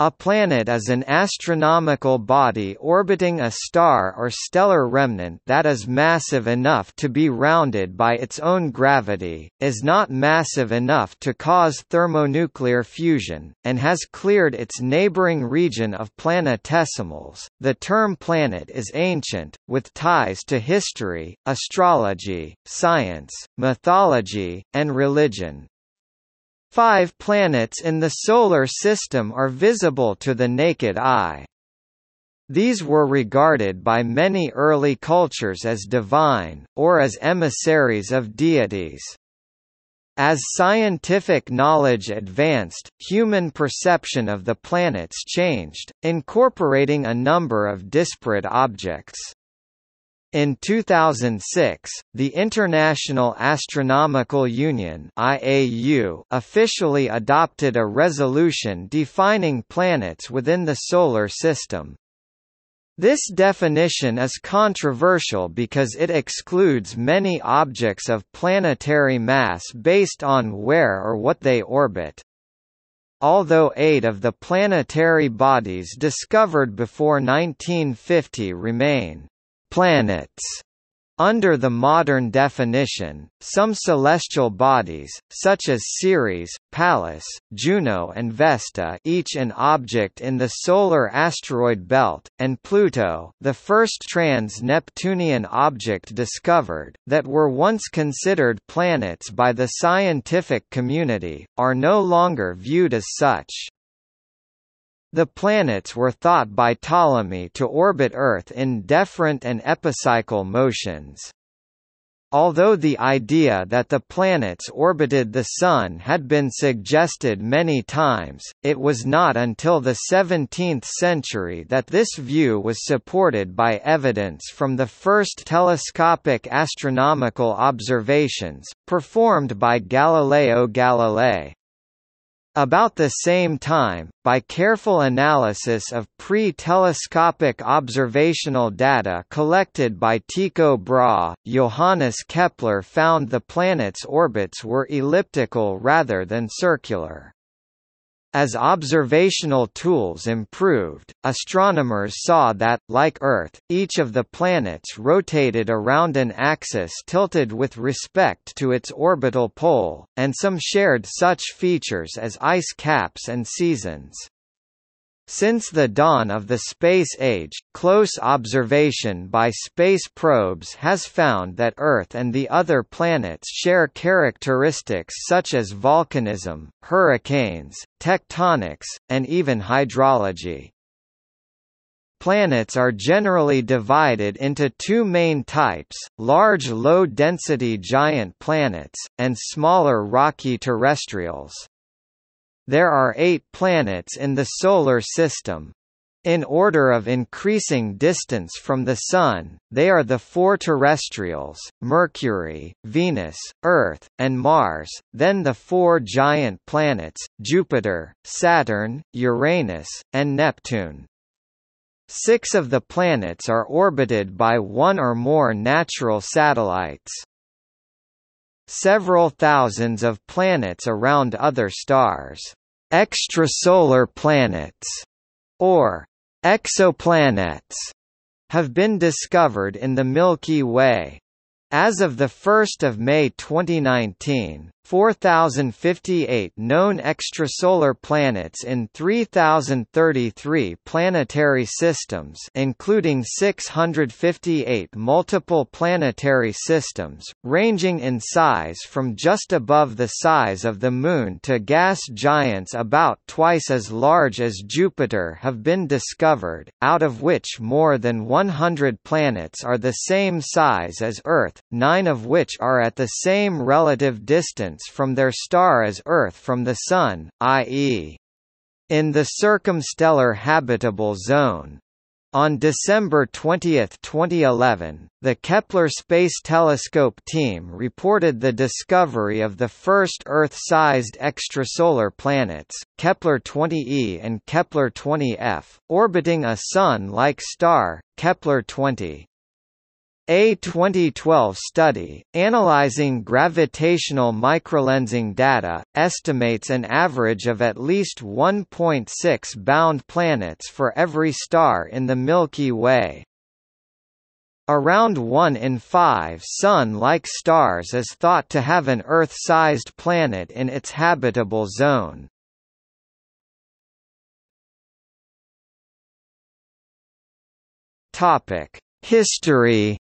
A planet is an astronomical body orbiting a star or stellar remnant that is massive enough to be rounded by its own gravity, is not massive enough to cause thermonuclear fusion, and has cleared its neighboring region of planetesimals. The term planet is ancient, with ties to history, astrology, science, mythology, and religion. Five planets in the Solar System are visible to the naked eye. These were regarded by many early cultures as divine, or as emissaries of deities. As scientific knowledge advanced, human perception of the planets changed, incorporating a number of disparate objects. In 2006, the International Astronomical Union (IAU) officially adopted a resolution defining planets within the solar system. This definition is controversial because it excludes many objects of planetary mass based on where or what they orbit. Although eight of the planetary bodies discovered before 1950 remain planets. Under the modern definition, some celestial bodies, such as Ceres, Pallas, Juno and Vesta each an object in the solar asteroid belt, and Pluto the first trans-Neptunian object discovered, that were once considered planets by the scientific community, are no longer viewed as such. The planets were thought by Ptolemy to orbit Earth in deferent and epicycle motions. Although the idea that the planets orbited the Sun had been suggested many times, it was not until the 17th century that this view was supported by evidence from the first telescopic astronomical observations, performed by Galileo Galilei. About the same time, by careful analysis of pre-telescopic observational data collected by Tycho Brahe, Johannes Kepler found the planets' orbits were elliptical rather than circular. As observational tools improved, astronomers saw that, like Earth, each of the planets rotated around an axis tilted with respect to its orbital pole, and some shared such features as ice caps and seasons. Since the dawn of the space age, close observation by space probes has found that Earth and the other planets share characteristics such as volcanism, hurricanes, tectonics, and even hydrology. Planets are generally divided into two main types, large low-density giant planets, and smaller rocky terrestrials. There are eight planets in the Solar System. In order of increasing distance from the Sun, they are the four terrestrials, Mercury, Venus, Earth, and Mars, then the four giant planets, Jupiter, Saturn, Uranus, and Neptune. Six of the planets are orbited by one or more natural satellites several thousands of planets around other stars, extrasolar planets, or exoplanets, have been discovered in the Milky Way. As of 1 May 2019, 4,058 known extrasolar planets in 3,033 planetary systems including 658 multiple planetary systems, ranging in size from just above the size of the Moon to gas giants about twice as large as Jupiter have been discovered, out of which more than 100 planets are the same size as Earth, nine of which are at the same relative distance distance from their star as Earth from the Sun, i.e. in the circumstellar habitable zone. On December 20, 2011, the Kepler Space Telescope team reported the discovery of the first Earth-sized extrasolar planets, Kepler-20e and Kepler-20f, orbiting a Sun-like star, Kepler-20. A 2012 study, analyzing gravitational microlensing data, estimates an average of at least 1.6 bound planets for every star in the Milky Way. Around 1 in 5 Sun-like stars is thought to have an Earth-sized planet in its habitable zone. History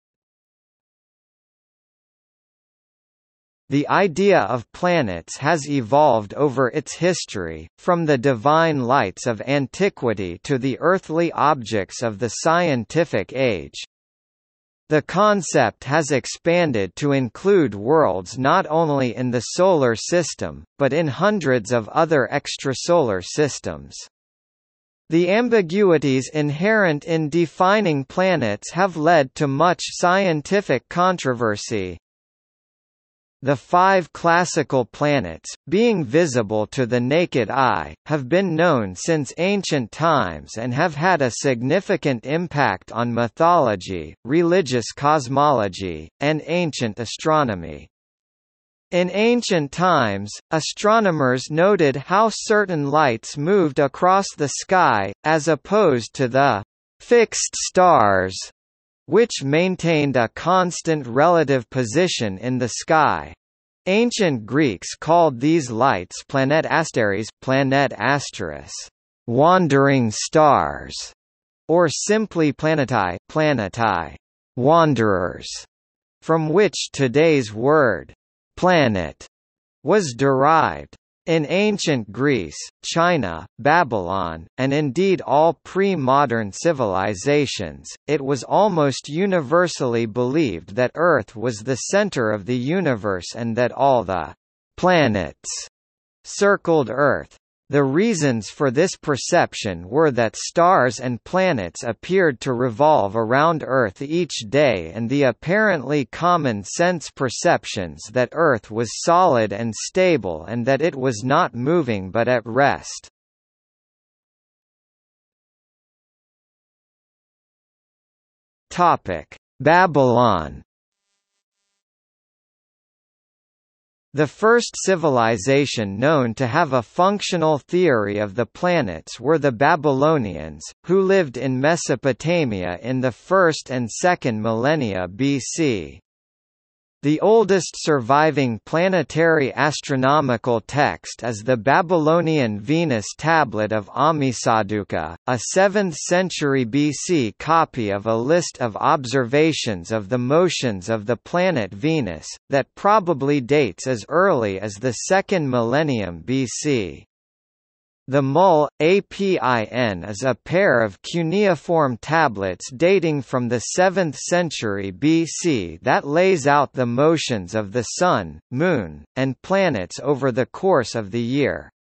The idea of planets has evolved over its history, from the divine lights of antiquity to the earthly objects of the scientific age. The concept has expanded to include worlds not only in the Solar System, but in hundreds of other extrasolar systems. The ambiguities inherent in defining planets have led to much scientific controversy. The five classical planets, being visible to the naked eye, have been known since ancient times and have had a significant impact on mythology, religious cosmology, and ancient astronomy. In ancient times, astronomers noted how certain lights moved across the sky, as opposed to the fixed stars which maintained a constant relative position in the sky. Ancient Greeks called these lights planet asteres, planet asteris, wandering stars, or simply planetae, planetae, wanderers, from which today's word planet was derived. In ancient Greece, China, Babylon, and indeed all pre-modern civilizations, it was almost universally believed that Earth was the center of the universe and that all the planets circled Earth. The reasons for this perception were that stars and planets appeared to revolve around Earth each day and the apparently common-sense perceptions that Earth was solid and stable and that it was not moving but at rest. Babylon The first civilization known to have a functional theory of the planets were the Babylonians, who lived in Mesopotamia in the 1st and 2nd millennia BC. The oldest surviving planetary astronomical text is the Babylonian Venus tablet of Ammisaduqa, a 7th century BC copy of a list of observations of the motions of the planet Venus, that probably dates as early as the 2nd millennium BC. The Mul, APIN is a pair of cuneiform tablets dating from the 7th century BC that lays out the motions of the Sun, Moon, and planets over the course of the year.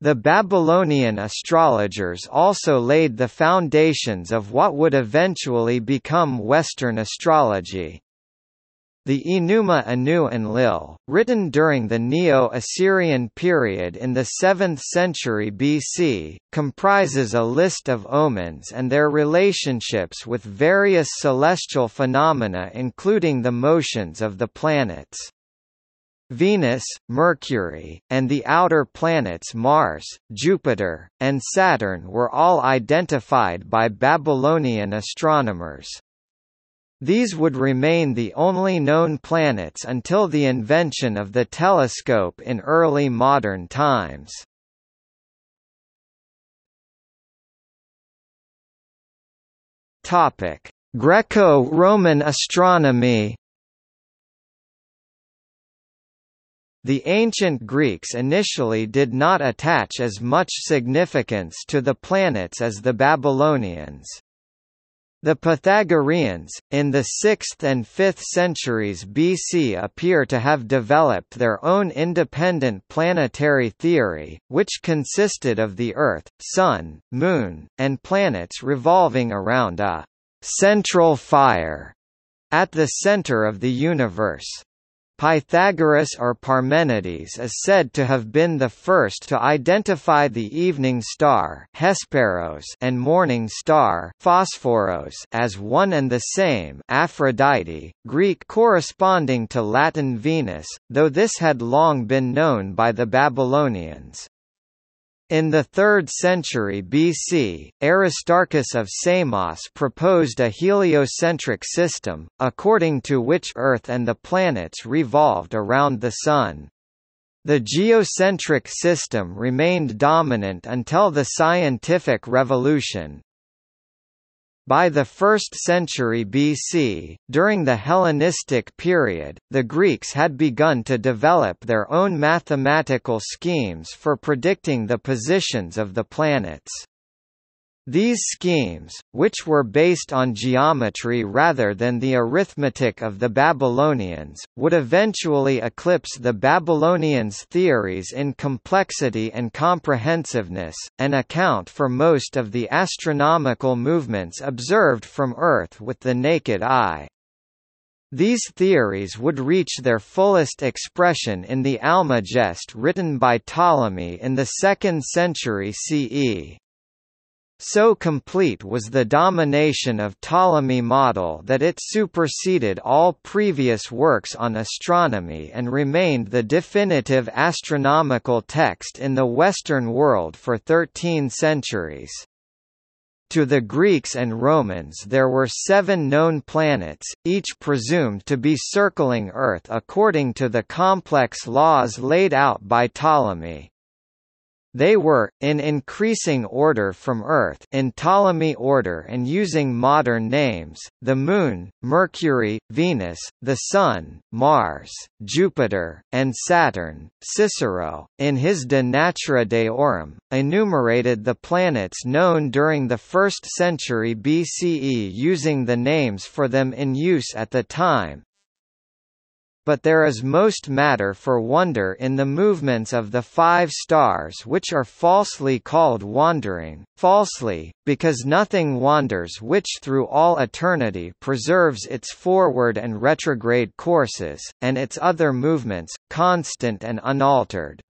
The Babylonian astrologers also laid the foundations of what would eventually become Western astrology. The Enuma Anu Enlil, written during the Neo-Assyrian period in the 7th century BC, comprises a list of omens and their relationships with various celestial phenomena including the motions of the planets. Venus, Mercury, and the outer planets Mars, Jupiter, and Saturn were all identified by Babylonian astronomers. These would remain the only known planets until the invention of the telescope in early modern times. Greco-Roman astronomy The ancient Greeks initially did not attach as much significance to the planets as the Babylonians. The Pythagoreans, in the 6th and 5th centuries BC appear to have developed their own independent planetary theory, which consisted of the Earth, Sun, Moon, and planets revolving around a «central fire» at the center of the universe. Pythagoras or Parmenides is said to have been the first to identify the evening star Hesperos and morning star Phosphoros as one and the same Aphrodite, Greek corresponding to Latin Venus, though this had long been known by the Babylonians. In the 3rd century BC, Aristarchus of Samos proposed a heliocentric system, according to which Earth and the planets revolved around the Sun. The geocentric system remained dominant until the scientific revolution, by the 1st century BC, during the Hellenistic period, the Greeks had begun to develop their own mathematical schemes for predicting the positions of the planets. These schemes, which were based on geometry rather than the arithmetic of the Babylonians, would eventually eclipse the Babylonians' theories in complexity and comprehensiveness, and account for most of the astronomical movements observed from Earth with the naked eye. These theories would reach their fullest expression in the Almagest written by Ptolemy in the 2nd century CE. So complete was the domination of Ptolemy model that it superseded all previous works on astronomy and remained the definitive astronomical text in the Western world for 13 centuries. To the Greeks and Romans there were seven known planets, each presumed to be circling Earth according to the complex laws laid out by Ptolemy. They were, in increasing order from Earth in Ptolemy order and using modern names, the Moon, Mercury, Venus, the Sun, Mars, Jupiter, and Saturn. Cicero, in his De Natura Deorum, enumerated the planets known during the 1st century BCE using the names for them in use at the time, but there is most matter for wonder in the movements of the five stars which are falsely called wandering, falsely, because nothing wanders which through all eternity preserves its forward and retrograde courses, and its other movements, constant and unaltered.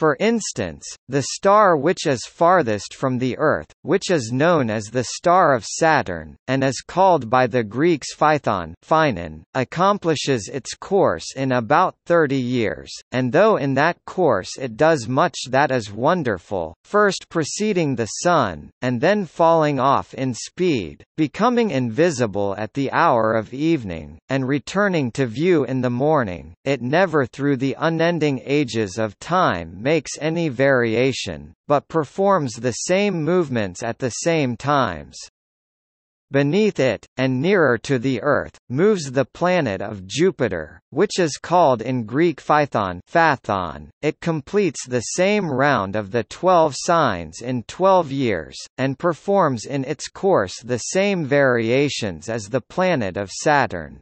For instance, the star which is farthest from the Earth, which is known as the star of Saturn, and is called by the Greeks Phaethon Phaenon, accomplishes its course in about 30 years, and though in that course it does much that is wonderful, first preceding the Sun, and then falling off in speed, becoming invisible at the hour of evening, and returning to view in the morning, it never through the unending ages of time makes any variation, but performs the same movements at the same times. Beneath it, and nearer to the Earth, moves the planet of Jupiter, which is called in Greek Phaethon. .It completes the same round of the twelve signs in twelve years, and performs in its course the same variations as the planet of Saturn.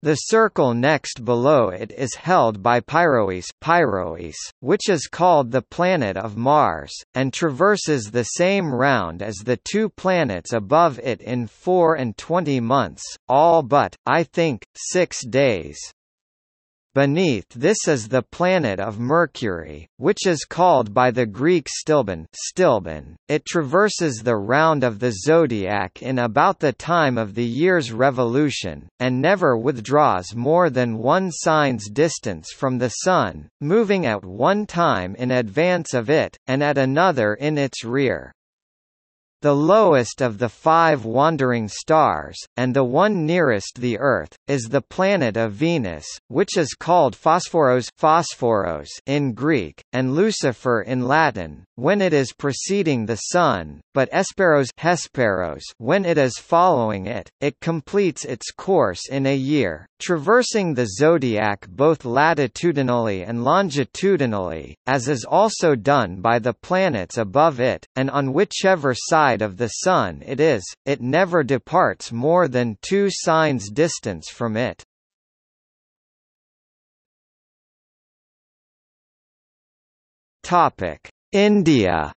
The circle next below it is held by Pyroes, Pyrois which is called the planet of Mars, and traverses the same round as the two planets above it in four and twenty months, all but, I think, six days. Beneath this is the planet of Mercury, which is called by the Greek Stilben, Stilben. It traverses the round of the zodiac in about the time of the year's revolution, and never withdraws more than one sign's distance from the Sun, moving at one time in advance of it, and at another in its rear. The lowest of the five wandering stars, and the one nearest the Earth, is the planet of Venus, which is called Phosphoros, Phosphoros in Greek, and Lucifer in Latin, when it is preceding the Sun, but Hesperos, Hesperos when it is following it. It completes its course in a year, traversing the zodiac both latitudinally and longitudinally, as is also done by the planets above it, and on whichever side side of the Sun it is, it never departs more than two signs distance from it. India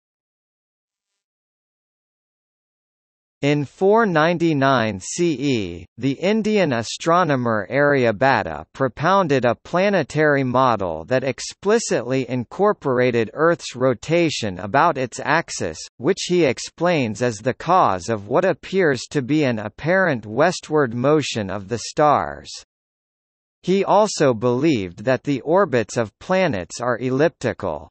In 499 CE, the Indian astronomer Aryabhata propounded a planetary model that explicitly incorporated Earth's rotation about its axis, which he explains as the cause of what appears to be an apparent westward motion of the stars. He also believed that the orbits of planets are elliptical.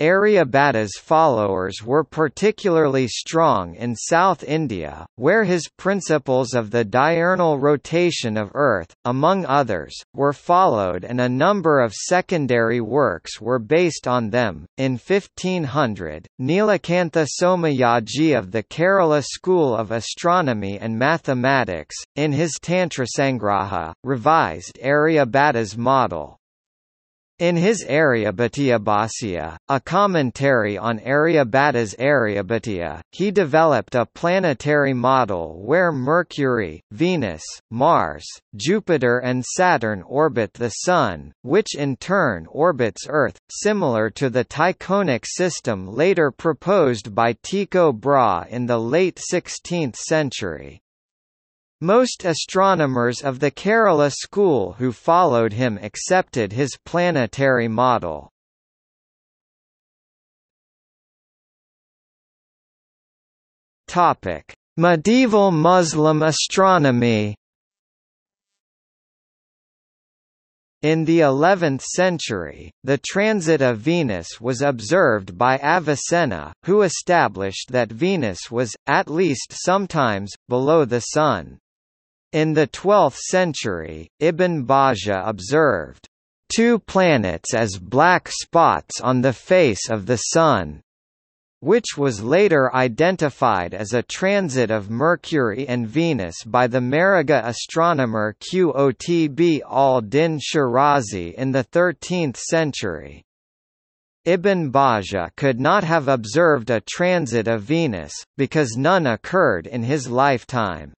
Aryabhata's followers were particularly strong in South India, where his principles of the diurnal rotation of Earth, among others, were followed and a number of secondary works were based on them. In 1500, Nilakantha Somayaji of the Kerala School of Astronomy and Mathematics, in his Tantrasangraha, revised Aryabhata's model. In his Aryabhatiyabhasya, a commentary on Aryabhata's Aryabhatiya, he developed a planetary model where Mercury, Venus, Mars, Jupiter and Saturn orbit the Sun, which in turn orbits Earth, similar to the Tychonic system later proposed by Tycho Brahe in the late 16th century. Most astronomers of the Kerala school who followed him accepted his planetary model. Topic: Medieval Muslim astronomy. In the 11th century, the transit of Venus was observed by Avicenna, who established that Venus was, at least sometimes, below the Sun. In the 12th century, Ibn Bajjah observed, two planets as black spots on the face of the Sun, which was later identified as a transit of Mercury and Venus by the Maragha astronomer Qotb al-Din Shirazi in the 13th century. Ibn Bajjah could not have observed a transit of Venus, because none occurred in his lifetime.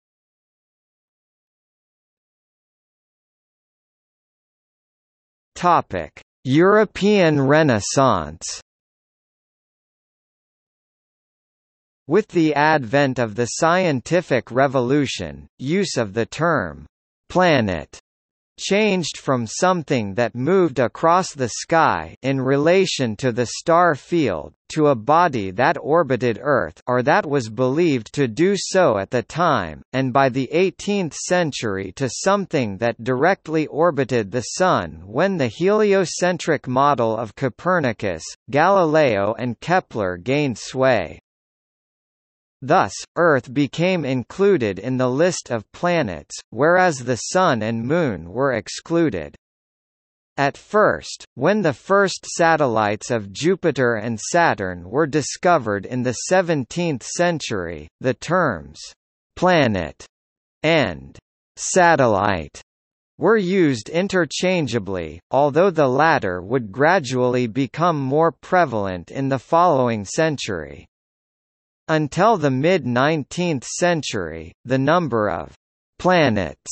Topic: European Renaissance. With the advent of the scientific revolution, use of the term planet changed from something that moved across the sky in relation to the star field, to a body that orbited Earth or that was believed to do so at the time, and by the 18th century to something that directly orbited the Sun when the heliocentric model of Copernicus, Galileo and Kepler gained sway. Thus, Earth became included in the list of planets, whereas the Sun and Moon were excluded. At first, when the first satellites of Jupiter and Saturn were discovered in the 17th century, the terms «planet» and «satellite» were used interchangeably, although the latter would gradually become more prevalent in the following century. Until the mid-19th century, the number of «planets»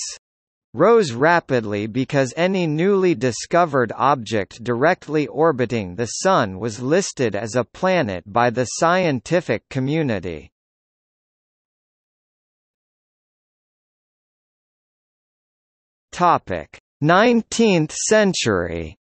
rose rapidly because any newly discovered object directly orbiting the Sun was listed as a planet by the scientific community. Topic: 19th century.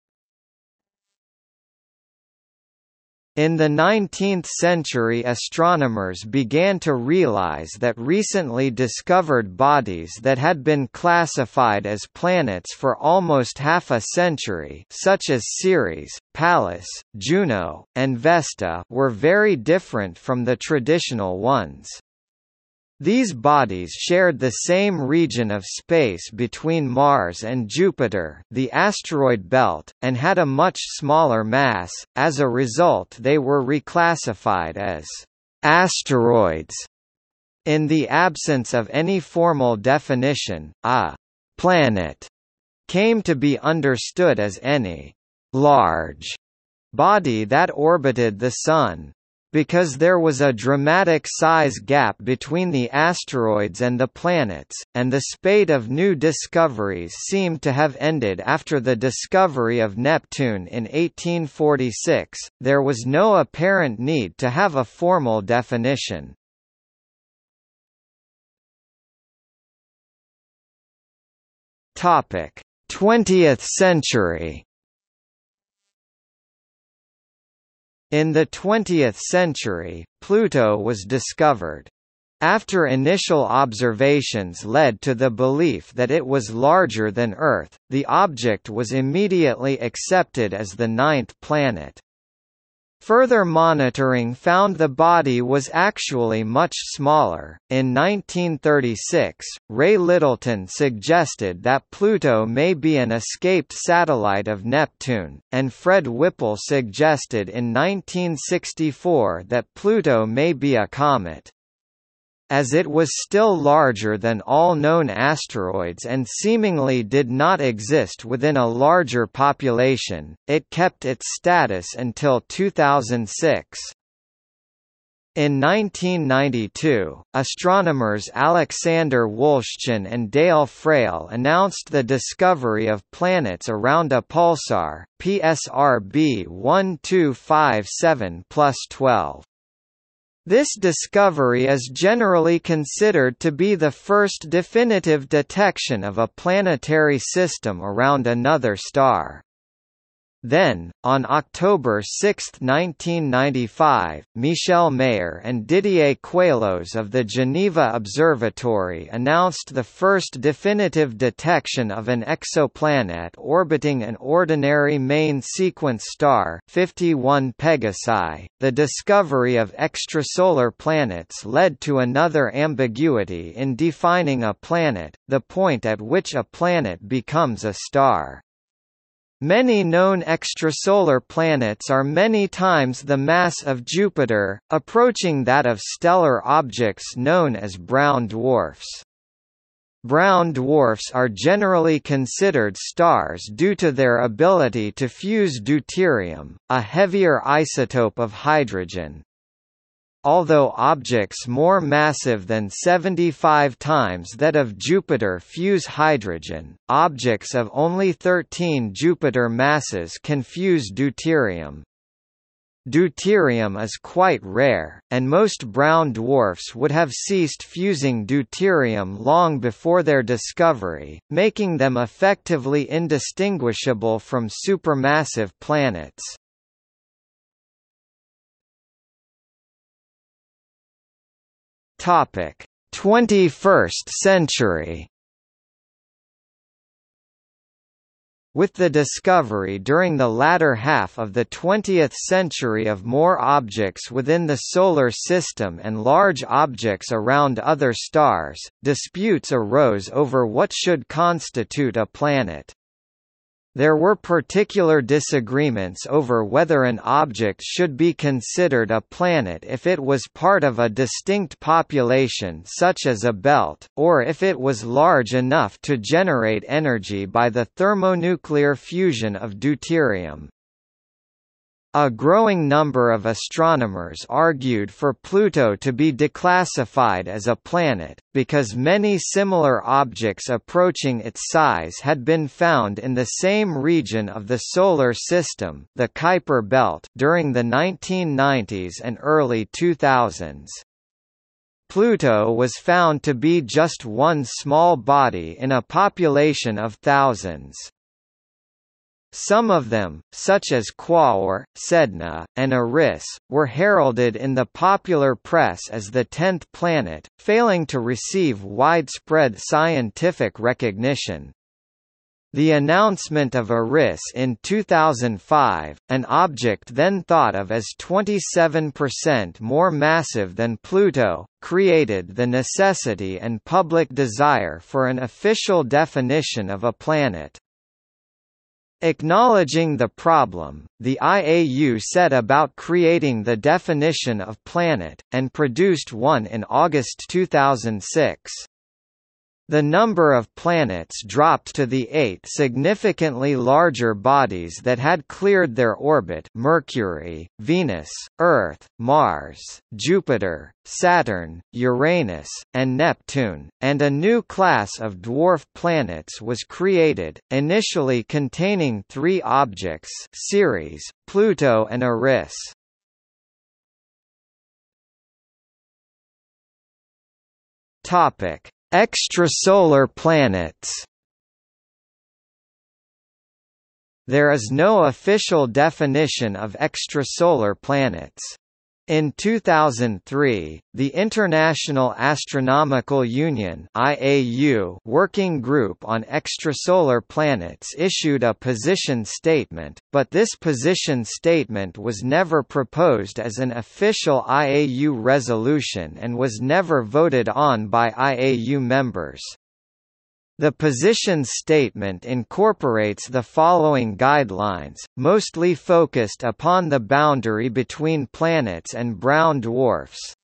In the 19th century astronomers began to realize that recently discovered bodies that had been classified as planets for almost half a century such as Ceres, Pallas, Juno, and Vesta were very different from the traditional ones. These bodies shared the same region of space between Mars and Jupiter the asteroid belt, and had a much smaller mass, as a result they were reclassified as «asteroids». In the absence of any formal definition, a «planet» came to be understood as any «large» body that orbited the Sun because there was a dramatic size gap between the asteroids and the planets, and the spate of new discoveries seemed to have ended after the discovery of Neptune in 1846, there was no apparent need to have a formal definition. Topic: 20th century In the 20th century, Pluto was discovered. After initial observations led to the belief that it was larger than Earth, the object was immediately accepted as the ninth planet. Further monitoring found the body was actually much smaller. In 1936, Ray Lyttleton suggested that Pluto may be an escaped satellite of Neptune, and Fred Whipple suggested in 1964 that Pluto may be a comet as it was still larger than all known asteroids and seemingly did not exist within a larger population, it kept its status until 2006. In 1992, astronomers Alexander Wolszczan and Dale Frail announced the discovery of planets around a pulsar, PSR B 1257 plus 12. This discovery is generally considered to be the first definitive detection of a planetary system around another star. Then, on October 6, 1995, Michel Mayor and Didier Queloz of the Geneva Observatory announced the first definitive detection of an exoplanet orbiting an ordinary main sequence star 51 Pegasi. .The discovery of extrasolar planets led to another ambiguity in defining a planet, the point at which a planet becomes a star. Many known extrasolar planets are many times the mass of Jupiter, approaching that of stellar objects known as brown dwarfs. Brown dwarfs are generally considered stars due to their ability to fuse deuterium, a heavier isotope of hydrogen, Although objects more massive than 75 times that of Jupiter fuse hydrogen, objects of only 13 Jupiter masses can fuse deuterium. Deuterium is quite rare, and most brown dwarfs would have ceased fusing deuterium long before their discovery, making them effectively indistinguishable from supermassive planets. Topic: 21st century. With the discovery during the latter half of the 20th century of more objects within the Solar System and large objects around other stars, disputes arose over what should constitute a planet. There were particular disagreements over whether an object should be considered a planet if it was part of a distinct population such as a belt, or if it was large enough to generate energy by the thermonuclear fusion of deuterium. A growing number of astronomers argued for Pluto to be declassified as a planet, because many similar objects approaching its size had been found in the same region of the Solar System the Kuiper Belt during the 1990s and early 2000s. Pluto was found to be just one small body in a population of thousands. Some of them, such as Quaoar, Sedna, and Eris, were heralded in the popular press as the tenth planet, failing to receive widespread scientific recognition. The announcement of Eris in 2005, an object then thought of as 27% more massive than Pluto, created the necessity and public desire for an official definition of a planet. Acknowledging the problem, the IAU set about creating the definition of planet, and produced one in August 2006. The number of planets dropped to the eight significantly larger bodies that had cleared their orbit Mercury, Venus, Earth, Mars, Jupiter, Saturn, Uranus, and Neptune, and a new class of dwarf planets was created, initially containing three objects Ceres, Pluto and Eris. Topic Extrasolar planets There is no official definition of extrasolar planets. In 2003, the International Astronomical Union (IAU) Working Group on Extrasolar Planets issued a position statement, but this position statement was never proposed as an official IAU resolution and was never voted on by IAU members. The position statement incorporates the following guidelines, mostly focused upon the boundary between planets and brown dwarfs.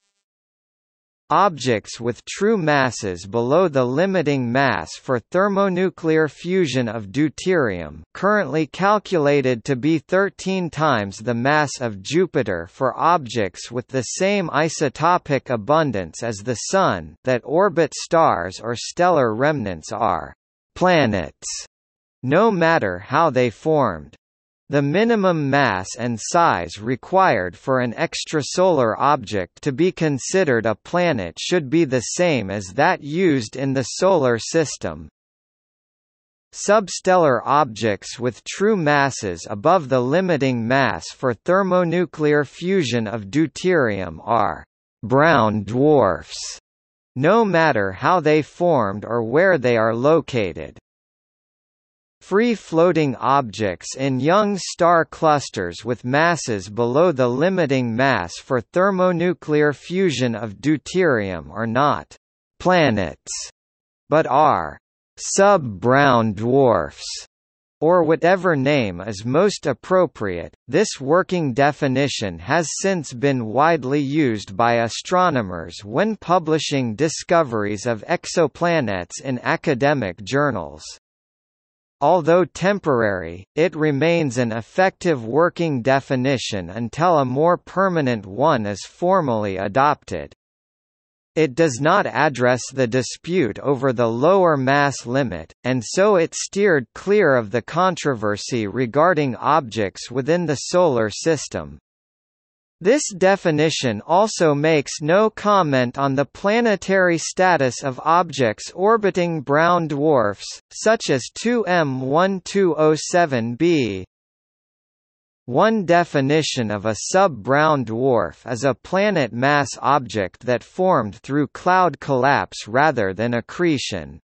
Objects with true masses below the limiting mass for thermonuclear fusion of deuterium currently calculated to be 13 times the mass of Jupiter for objects with the same isotopic abundance as the Sun that orbit stars or stellar remnants are «planets», no matter how they formed. The minimum mass and size required for an extrasolar object to be considered a planet should be the same as that used in the Solar System. Substellar objects with true masses above the limiting mass for thermonuclear fusion of deuterium are «brown dwarfs», no matter how they formed or where they are located. Free-floating objects in young star clusters with masses below the limiting mass for thermonuclear fusion of deuterium are not «planets», but are «sub-brown dwarfs» or whatever name is most appropriate. This working definition has since been widely used by astronomers when publishing discoveries of exoplanets in academic journals. Although temporary, it remains an effective working definition until a more permanent one is formally adopted. It does not address the dispute over the lower mass limit, and so it steered clear of the controversy regarding objects within the Solar System. This definition also makes no comment on the planetary status of objects orbiting brown dwarfs, such as 2M1207b. One definition of a sub-brown dwarf is a planet mass object that formed through cloud collapse rather than accretion.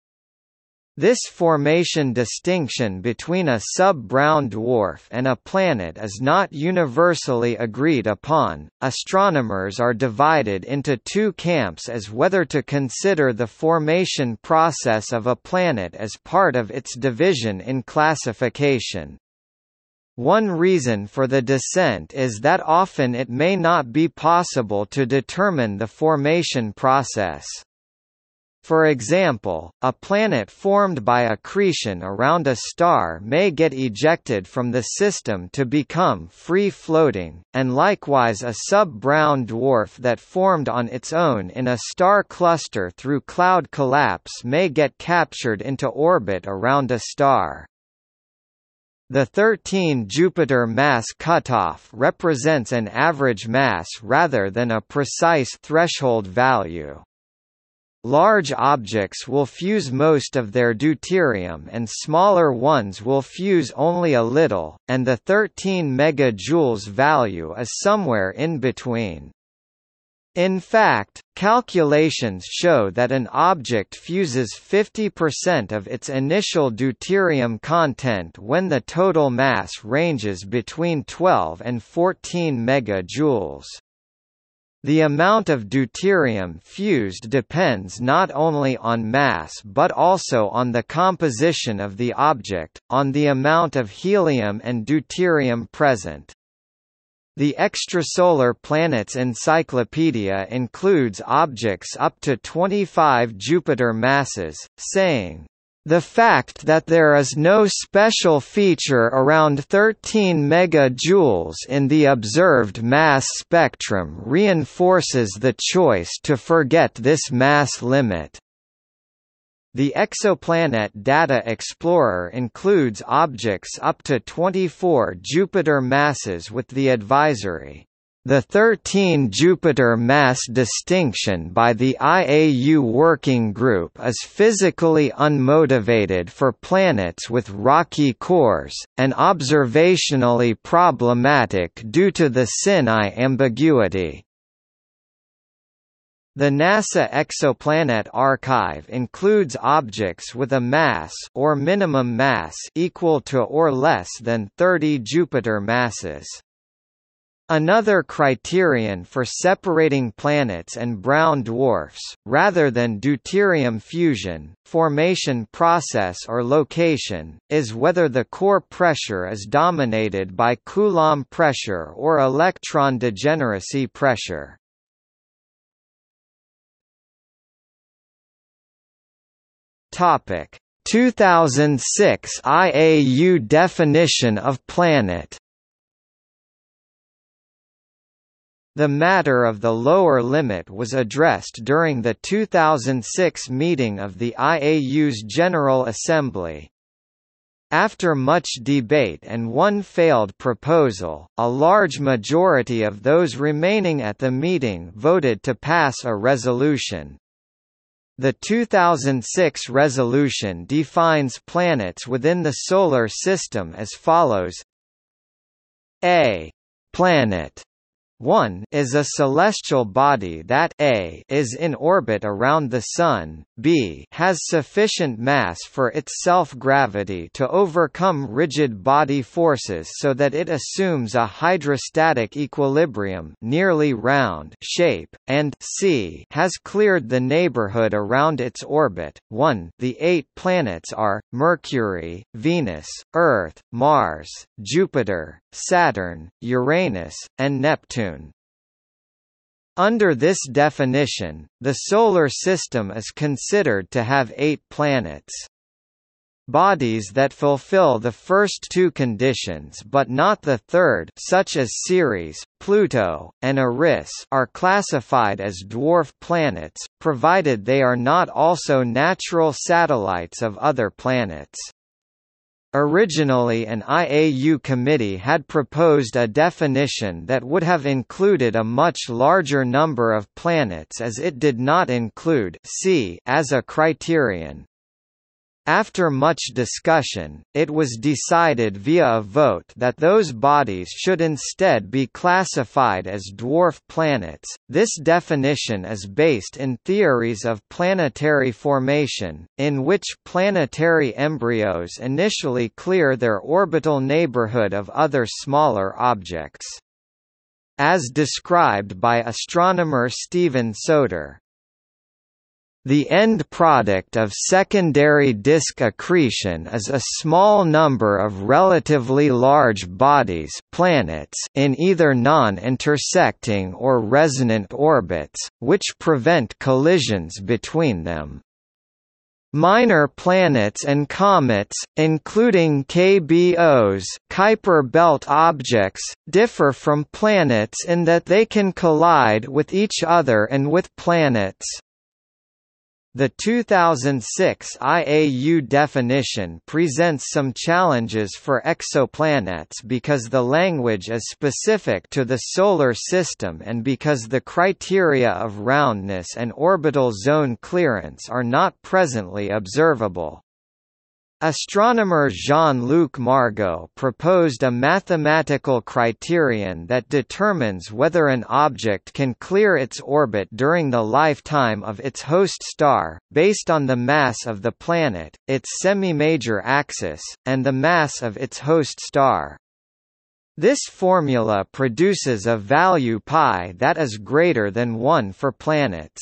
This formation distinction between a sub-brown dwarf and a planet is not universally agreed upon. Astronomers are divided into two camps as whether to consider the formation process of a planet as part of its division in classification. One reason for the dissent is that often it may not be possible to determine the formation process. For example, a planet formed by accretion around a star may get ejected from the system to become free-floating, and likewise a sub-brown dwarf that formed on its own in a star cluster through cloud collapse may get captured into orbit around a star. The 13 Jupiter mass cutoff represents an average mass rather than a precise threshold value. Large objects will fuse most of their deuterium and smaller ones will fuse only a little, and the 13 MJ value is somewhere in between. In fact, calculations show that an object fuses 50% of its initial deuterium content when the total mass ranges between 12 and 14 MJ. The amount of deuterium fused depends not only on mass but also on the composition of the object, on the amount of helium and deuterium present. The Extrasolar Planets Encyclopedia includes objects up to 25 Jupiter masses, saying, the fact that there is no special feature around 13 MJ in the observed mass spectrum reinforces the choice to forget this mass limit. The Exoplanet Data Explorer includes objects up to 24 Jupiter masses with the advisory, The 13 Jupiter mass distinction by the IAU Working Group is physically unmotivated for planets with rocky cores, and observationally problematic due to the SIN-I ambiguity. The NASA Exoplanet Archive includes objects with a mass or minimum mass equal to or less than 30 Jupiter masses. Another criterion for separating planets and brown dwarfs, rather than deuterium fusion, formation process or location, is whether the core pressure is dominated by Coulomb pressure or electron degeneracy pressure. Topic: 2006 IAU definition of planet The matter of the lower limit was addressed during the 2006 meeting of the IAU's General Assembly. After much debate and one failed proposal, a large majority of those remaining at the meeting voted to pass a resolution. The 2006 resolution defines planets within the Solar System as follows A. Planet 1 is a celestial body that a is in orbit around the Sun, b has sufficient mass for its self-gravity to overcome rigid body forces so that it assumes a hydrostatic equilibrium nearly round shape, and c has cleared the neighborhood around its orbit. 1 The eight planets are, Mercury, Venus, Earth, Mars, Jupiter, Saturn, Uranus, and Neptune. Under this definition, the Solar System is considered to have eight planets. Bodies that fulfill the first two conditions but not the third such as Ceres, Pluto, and Eris are classified as dwarf planets, provided they are not also natural satellites of other planets. Originally an IAU committee had proposed a definition that would have included a much larger number of planets as it did not include C as a criterion. After much discussion, it was decided via a vote that those bodies should instead be classified as dwarf planets. This definition is based in theories of planetary formation, in which planetary embryos initially clear their orbital neighborhood of other smaller objects. As described by astronomer Steven Soter, the end product of secondary disk accretion is a small number of relatively large bodies planets in either non-intersecting or resonant orbits, which prevent collisions between them. Minor planets and comets, including KBOs Kuiper belt objects, differ from planets in that they can collide with each other and with planets. The 2006 IAU definition presents some challenges for exoplanets because the language is specific to the Solar System and because the criteria of roundness and orbital zone clearance are not presently observable. Astronomer Jean-Luc Margot proposed a mathematical criterion that determines whether an object can clear its orbit during the lifetime of its host star, based on the mass of the planet, its semi-major axis, and the mass of its host star. This formula produces a value π that is greater than 1 for planets.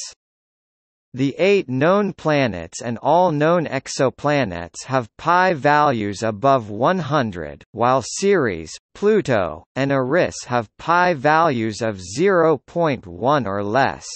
The eight known planets and all known exoplanets have pi values above 100, while Ceres, Pluto, and Eris have pi values of 0.1 or less.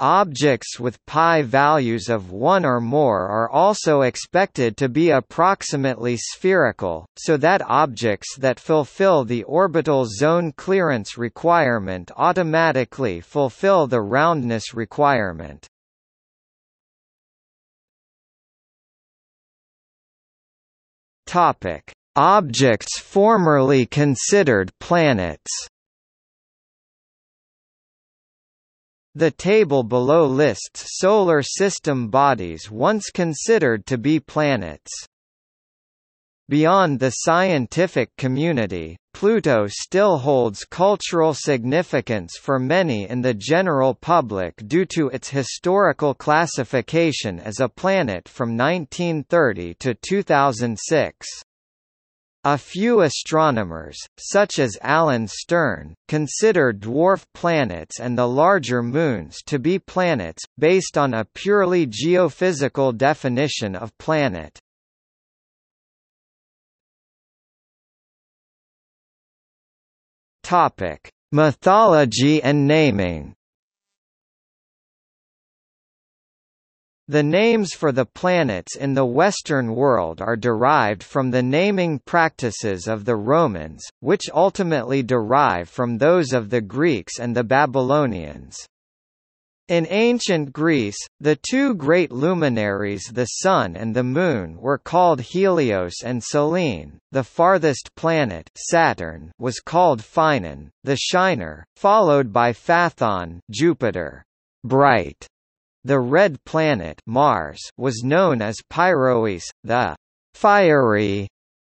Objects with pi values of 1 or more are also expected to be approximately spherical, so that objects that fulfill the orbital zone clearance requirement automatically fulfill the roundness requirement. Topic: Objects formerly considered planets. The table below lists solar system bodies once considered to be planets. Beyond the scientific community, Pluto still holds cultural significance for many in the general public due to its historical classification as a planet from 1930 to 2006. A few astronomers, such as Alan Stern, consider dwarf planets and the larger moons to be planets, based on a purely geophysical definition of planet. Topic: Mythology and naming. The names for the planets in the Western world are derived from the naming practices of the Romans, which ultimately derive from those of the Greeks and the Babylonians. In ancient Greece, the two great luminaries the Sun and the Moon were called Helios and Selene, the farthest planet Saturn was called Phaenon, the shiner, followed by Phaethon Jupiter, bright. The red planet Mars was known as Pyroes, the fiery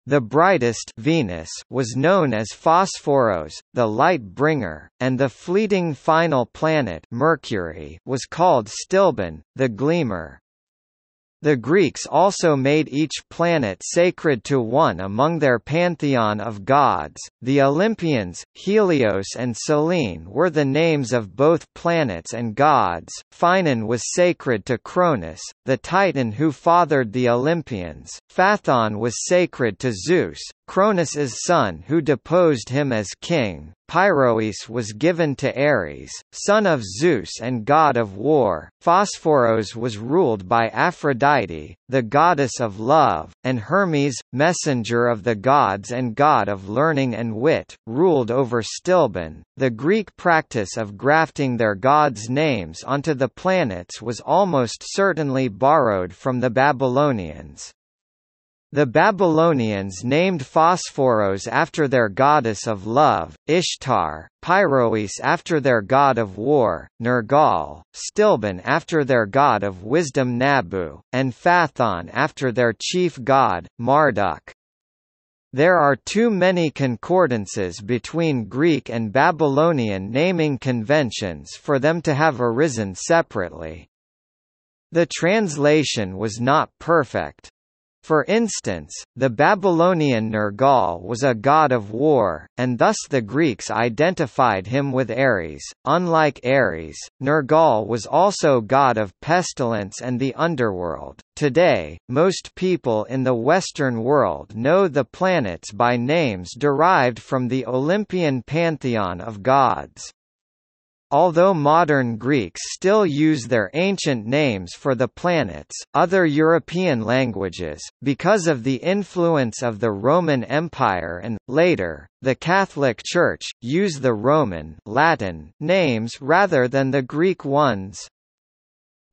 the brightest Venus was known as Phosphoros, the light bringer, and the fleeting final planet Mercury was called Stilben, the gleamer. The Greeks also made each planet sacred to one among their pantheon of gods. The Olympians, Helios and Selene were the names of both planets and gods. Phaenon was sacred to Cronus, the Titan who fathered the Olympians. Phaethon was sacred to Zeus, Cronus's son who deposed him as king. Pyrois was given to Ares, son of Zeus and god of war, Phosphoros was ruled by Aphrodite, the goddess of love, and Hermes, messenger of the gods and god of learning and wit, ruled over Stilben. The Greek practice of grafting their gods' names onto the planets was almost certainly borrowed from the Babylonians. The Babylonians named Phosphoros after their goddess of love, Ishtar, Pyroes after their god of war, Nergal, Stilben after their god of wisdom Nabu, and Phaethon after their chief god, Marduk. There are too many concordances between Greek and Babylonian naming conventions for them to have arisen separately. The translation was not perfect. For instance, the Babylonian Nergal was a god of war, and thus the Greeks identified him with Ares. Unlike Ares, Nergal was also god of pestilence and the underworld. Today, most people in the Western world know the planets by names derived from the Olympian pantheon of gods. Although modern Greeks still use their ancient names for the planets, other European languages, because of the influence of the Roman Empire and, later, the Catholic Church, use the Roman Latin names rather than the Greek ones.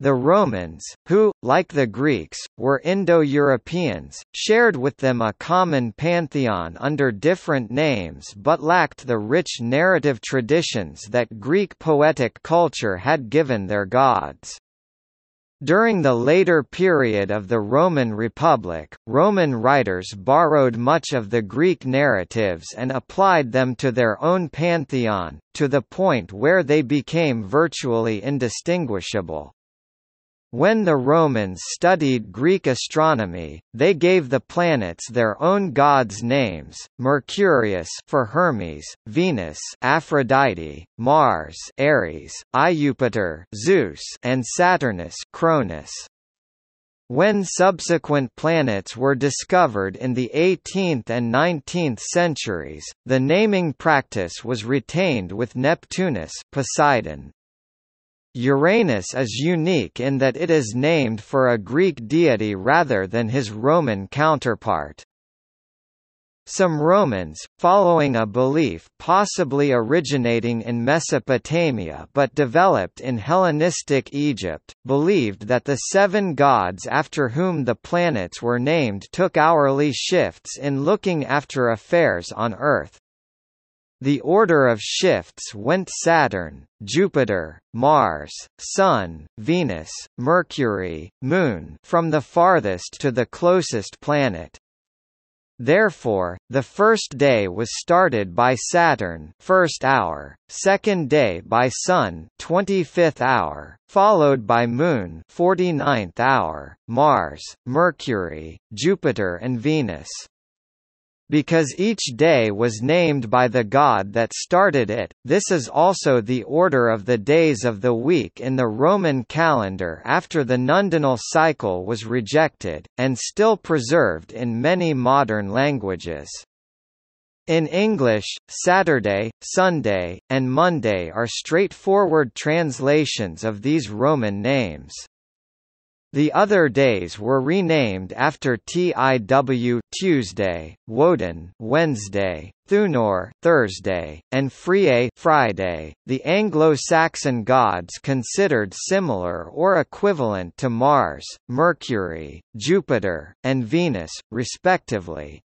The Romans, who, like the Greeks, were Indo-Europeans, shared with them a common pantheon under different names but lacked the rich narrative traditions that Greek poetic culture had given their gods. During the later period of the Roman Republic, Roman writers borrowed much of the Greek narratives and applied them to their own pantheon, to the point where they became virtually indistinguishable. When the Romans studied Greek astronomy, they gave the planets their own gods' names: Mercurius for Hermes, Venus, Aphrodite, Mars, Ares, Iupiter, Zeus, and Saturnus, Cronus. When subsequent planets were discovered in the 18th and 19th centuries, the naming practice was retained with Neptunus, Poseidon, Uranus is unique in that it is named for a Greek deity rather than his Roman counterpart. Some Romans, following a belief possibly originating in Mesopotamia but developed in Hellenistic Egypt, believed that the seven gods after whom the planets were named took hourly shifts in looking after affairs on Earth. The order of shifts went Saturn, Jupiter, Mars, Sun, Venus, Mercury, Moon from the farthest to the closest planet. Therefore, the first day was started by Saturn first hour, second day by Sun 25th hour, followed by Moon 49th hour, Mars, Mercury, Jupiter and Venus because each day was named by the god that started it. This is also the order of the days of the week in the Roman calendar after the nundinal cycle was rejected, and still preserved in many modern languages. In English, Saturday, Sunday, and Monday are straightforward translations of these Roman names. The other days were renamed after TIW Tuesday, Woden Wednesday, Thunor Thursday, and Friae Friday. The Anglo-Saxon gods considered similar or equivalent to Mars, Mercury, Jupiter, and Venus, respectively.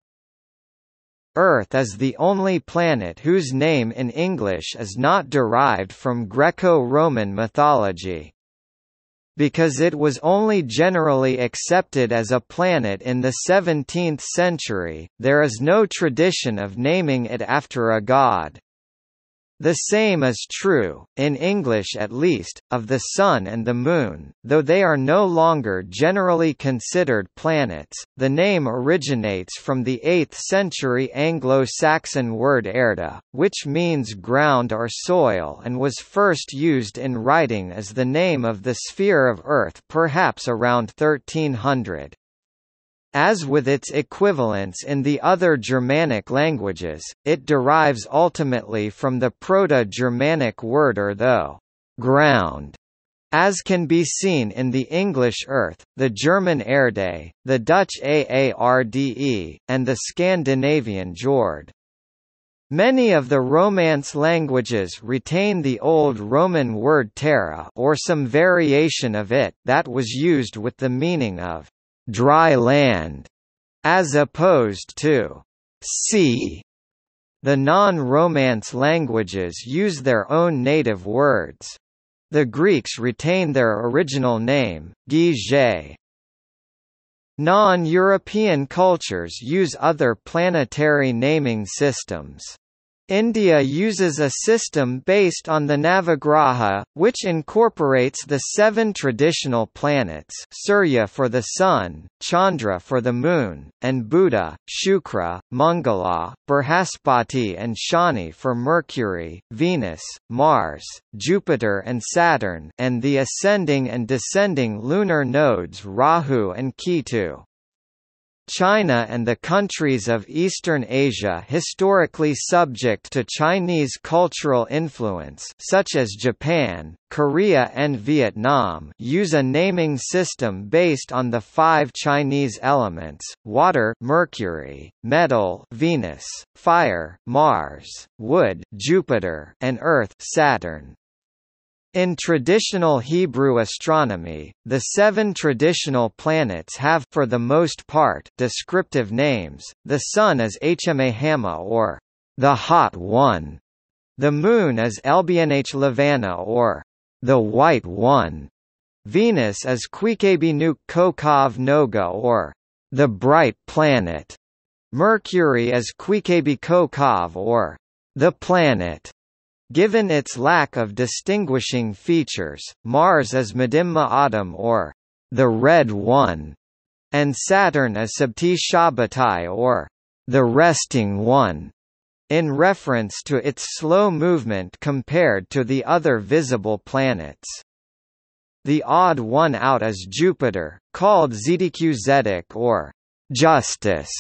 Earth is the only planet whose name in English is not derived from Greco-Roman mythology because it was only generally accepted as a planet in the 17th century, there is no tradition of naming it after a god. The same is true, in English at least, of the Sun and the Moon, though they are no longer generally considered planets. The name originates from the 8th century Anglo-Saxon word erda, which means ground or soil and was first used in writing as the name of the sphere of Earth perhaps around 1300. As with its equivalents in the other Germanic languages, it derives ultimately from the Proto-Germanic word or though ground, as can be seen in the English earth, the German Erde, the Dutch Aarde, and the Scandinavian Jord. Many of the Romance languages retain the old Roman word terra or some variation of it that was used with the meaning of dry land, as opposed to sea. The non-Romance languages use their own native words. The Greeks retain their original name, Gige. Non-European cultures use other planetary naming systems. India uses a system based on the Navagraha, which incorporates the seven traditional planets Surya for the Sun, Chandra for the Moon, and Buddha, Shukra, Mangala, Brihaspati and Shani for Mercury, Venus, Mars, Jupiter and Saturn and the ascending and descending lunar nodes Rahu and Ketu. China and the countries of Eastern Asia historically subject to Chinese cultural influence such as Japan, Korea and Vietnam use a naming system based on the five Chinese elements, water Mercury, metal Venus, fire Mars, wood Jupiter and earth Saturn. In traditional Hebrew astronomy, the seven traditional planets have for the most part descriptive names. The Sun is Hmahama or the Hot One. The Moon is Elbnh Levana or the White One. Venus is Quikebinuk Kokov Noga or the Bright Planet. Mercury is Quikebi Kokov or the Planet. Given its lack of distinguishing features, Mars is Madimma Autumn or the Red One, and Saturn is Sabti Shabbatai or the Resting One, in reference to its slow movement compared to the other visible planets. The odd one out is Jupiter, called Zedek or Justice,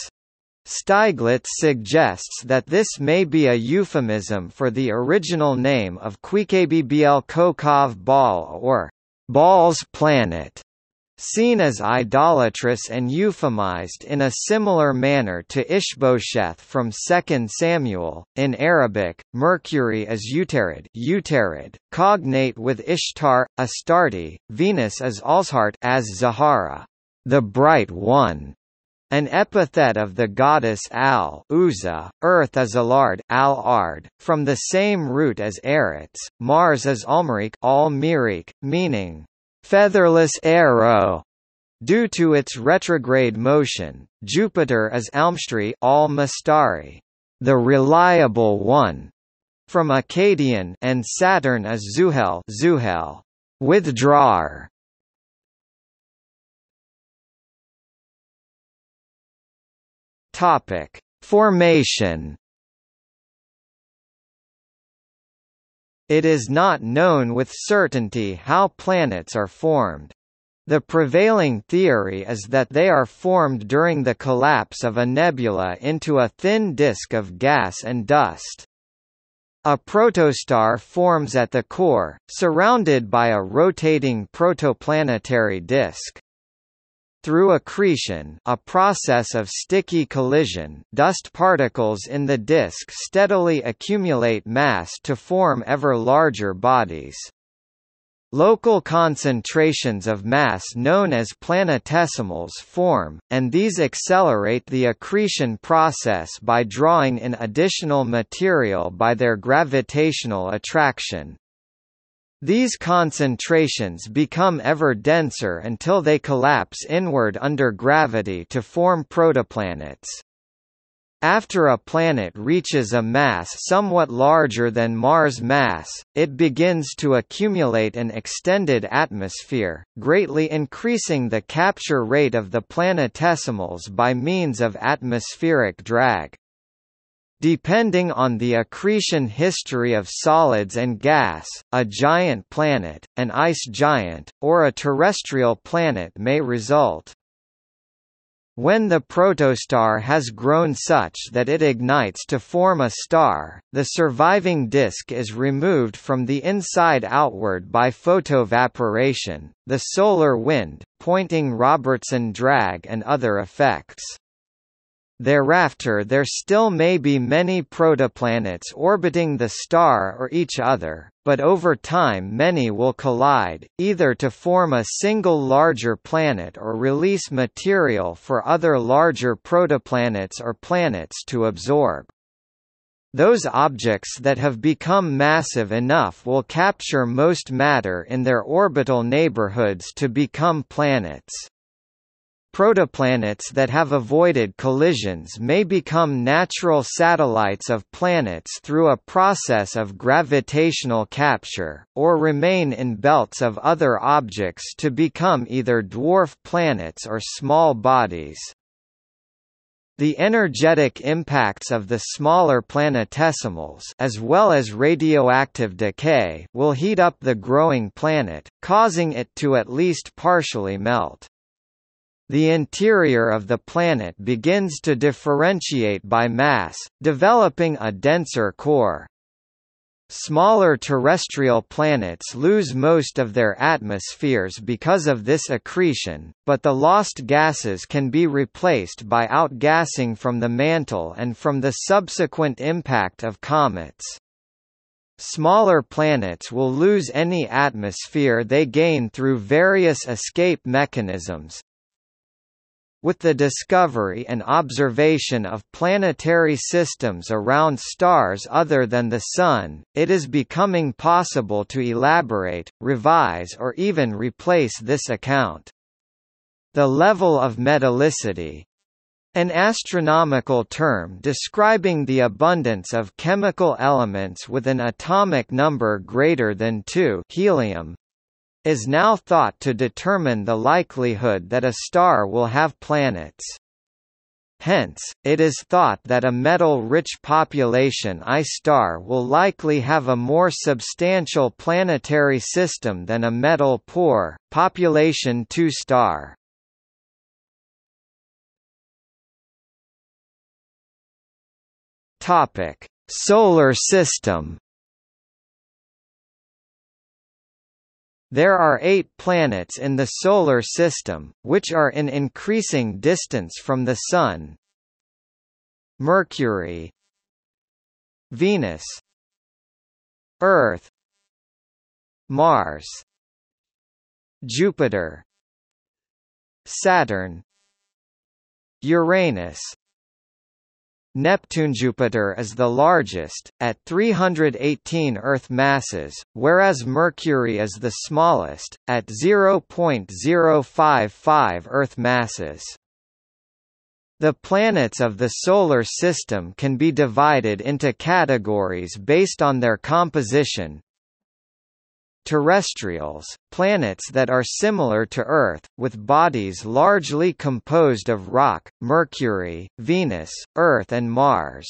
Stieglitz suggests that this may be a euphemism for the original name of Quikebibiel Kokov Baal or Baal's planet, seen as idolatrous and euphemized in a similar manner to Ishbosheth from 2 Samuel. In Arabic, Mercury is Utarid, Utarid cognate with Ishtar, Astarte, Venus is Alshart as Zahara, the bright one, An epithet of the goddess Al Uza, Earth is Alard Al -Ard, from the same root as Eretz, Mars is Almeric Al meaning, "...featherless arrow", due to its retrograde motion, Jupiter is Almstri Al Mastari, the reliable one, from Akkadian and Saturn is Zuhel Zuhel, withdrawer. Topic: Formation. It is not known with certainty how planets are formed. The prevailing theory is that they are formed during the collapse of a nebula into a thin disk of gas and dust. A protostar forms at the core, surrounded by a rotating protoplanetary disk. Through accretion a process of sticky collision dust particles in the disk steadily accumulate mass to form ever larger bodies. Local concentrations of mass known as planetesimals form, and these accelerate the accretion process by drawing in additional material by their gravitational attraction. These concentrations become ever denser until they collapse inward under gravity to form protoplanets. After a planet reaches a mass somewhat larger than Mars' mass, it begins to accumulate an extended atmosphere, greatly increasing the capture rate of the planetesimals by means of atmospheric drag. Depending on the accretion history of solids and gas, a giant planet, an ice giant, or a terrestrial planet may result. When the protostar has grown such that it ignites to form a star, the surviving disk is removed from the inside outward by photoevaporation, the solar wind, pointing Robertson drag and other effects. Thereafter there still may be many protoplanets orbiting the star or each other, but over time many will collide, either to form a single larger planet or release material for other larger protoplanets or planets to absorb. Those objects that have become massive enough will capture most matter in their orbital neighborhoods to become planets. Protoplanets that have avoided collisions may become natural satellites of planets through a process of gravitational capture, or remain in belts of other objects to become either dwarf planets or small bodies. The energetic impacts of the smaller planetesimals as well as radioactive decay will heat up the growing planet, causing it to at least partially melt. The interior of the planet begins to differentiate by mass, developing a denser core. Smaller terrestrial planets lose most of their atmospheres because of this accretion, but the lost gases can be replaced by outgassing from the mantle and from the subsequent impact of comets. Smaller planets will lose any atmosphere they gain through various escape mechanisms, with the discovery and observation of planetary systems around stars other than the Sun, it is becoming possible to elaborate, revise or even replace this account. The level of metallicity, an astronomical term describing the abundance of chemical elements with an atomic number greater than 2 helium, is now thought to determine the likelihood that a star will have planets. Hence, it is thought that a metal-rich population I star will likely have a more substantial planetary system than a metal-poor, population II star. Solar system There are eight planets in the Solar System, which are in increasing distance from the Sun. Mercury. Venus. Earth. Mars. Jupiter. Saturn. Uranus Neptune Jupiter is the largest, at 318 Earth masses, whereas Mercury is the smallest, at 0.055 Earth masses. The planets of the Solar System can be divided into categories based on their composition, terrestrials, planets that are similar to Earth, with bodies largely composed of rock, Mercury, Venus, Earth and Mars.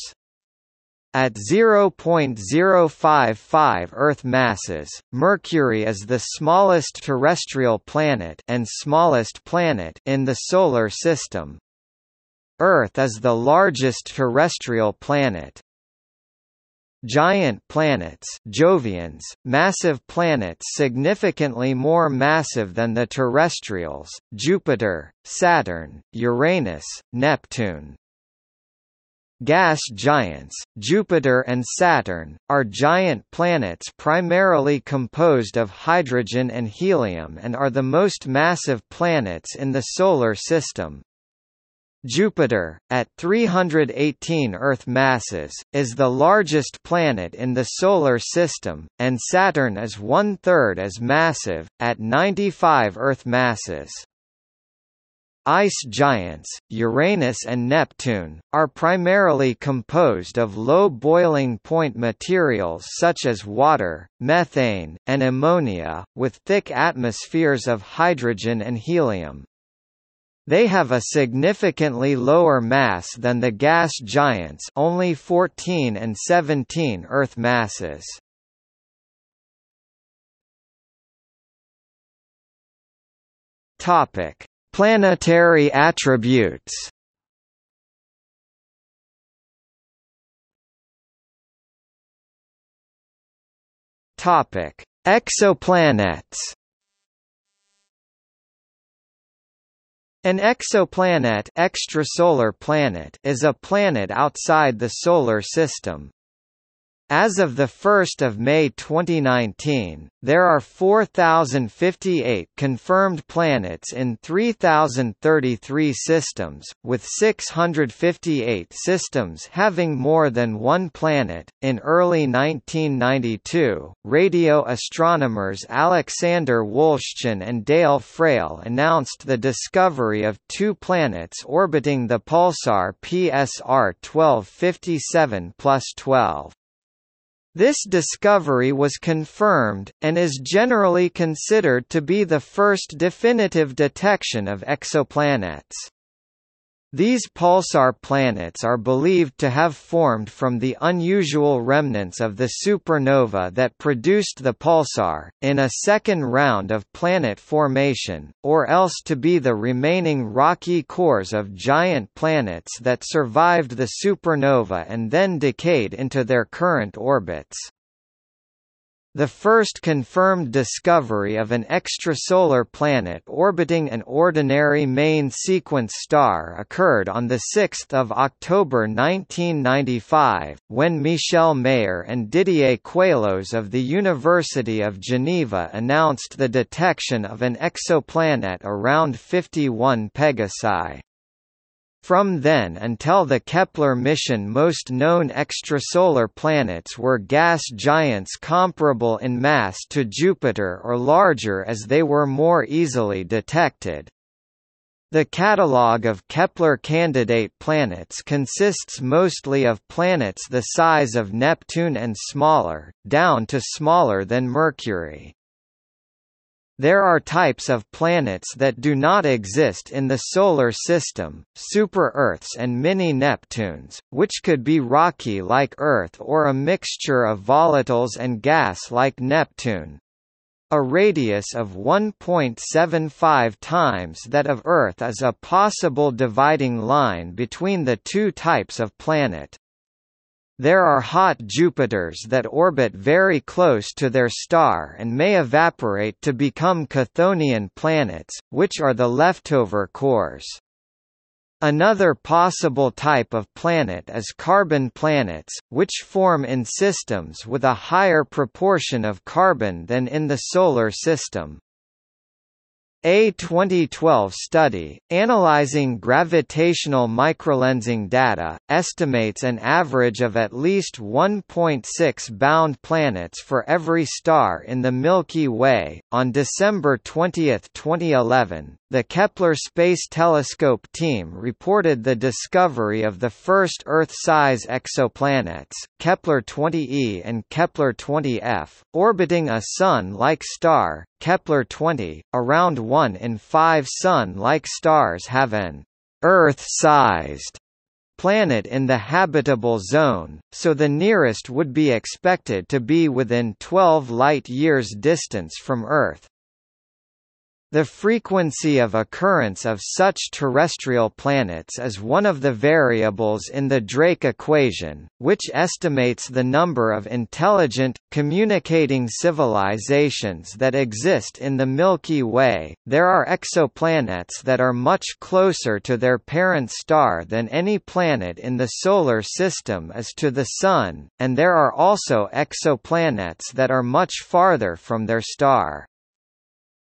At 0.055 Earth masses, Mercury is the smallest terrestrial planet and smallest planet in the Solar System. Earth is the largest terrestrial planet. Giant planets Jovians, massive planets significantly more massive than the terrestrials, Jupiter, Saturn, Uranus, Neptune. Gas giants, Jupiter and Saturn, are giant planets primarily composed of hydrogen and helium and are the most massive planets in the Solar System. Jupiter, at 318 Earth masses, is the largest planet in the Solar System, and Saturn is one-third as massive, at 95 Earth masses. Ice giants, Uranus and Neptune, are primarily composed of low boiling point materials such as water, methane, and ammonia, with thick atmospheres of hydrogen and helium. They have a significantly lower mass than the gas giants only 14 and 17 Earth masses. Topic: Planetary attributes. Topic: Exoplanets. An exoplanet extrasolar planet is a planet outside the Solar System. As of 1 May 2019, there are 4,058 confirmed planets in 3,033 systems, with 658 systems having more than one planet. In early 1992, radio astronomers Alexander Wolszczan and Dale Frail announced the discovery of two planets orbiting the pulsar PSR 1257 12. This discovery was confirmed, and is generally considered to be the first definitive detection of exoplanets. These pulsar planets are believed to have formed from the unusual remnants of the supernova that produced the pulsar, in a second round of planet formation, or else to be the remaining rocky cores of giant planets that survived the supernova and then decayed into their current orbits. The first confirmed discovery of an extrasolar planet orbiting an ordinary main sequence star occurred on 6 October 1995, when Michel Mayor and Didier Queloz of the University of Geneva announced the detection of an exoplanet around 51 Pegasi. From then until the Kepler mission most known extrasolar planets were gas giants comparable in mass to Jupiter or larger as they were more easily detected. The catalogue of Kepler candidate planets consists mostly of planets the size of Neptune and smaller, down to smaller than Mercury. There are types of planets that do not exist in the Solar System, super-Earths and mini-Neptunes, which could be rocky like Earth or a mixture of volatiles and gas like Neptune. A radius of 1.75 times that of Earth is a possible dividing line between the two types of planet. There are hot Jupiters that orbit very close to their star and may evaporate to become Chthonian planets, which are the leftover cores. Another possible type of planet is carbon planets, which form in systems with a higher proportion of carbon than in the Solar System. A 2012 study, analyzing gravitational microlensing data, estimates an average of at least 1.6 bound planets for every star in the Milky Way. On December 20, 2011, the Kepler Space Telescope team reported the discovery of the first Earth-size exoplanets, Kepler-20e and Kepler-20f, orbiting a Sun-like star, Kepler-20. Around 1 in 5 Sun-like stars have an Earth-sized planet in the habitable zone, so the nearest would be expected to be within 12 light-years distance from Earth. The frequency of occurrence of such terrestrial planets is one of the variables in the Drake equation, which estimates the number of intelligent, communicating civilizations that exist in the Milky Way. There are exoplanets that are much closer to their parent star than any planet in the Solar System is to the Sun, and there are also exoplanets that are much farther from their star.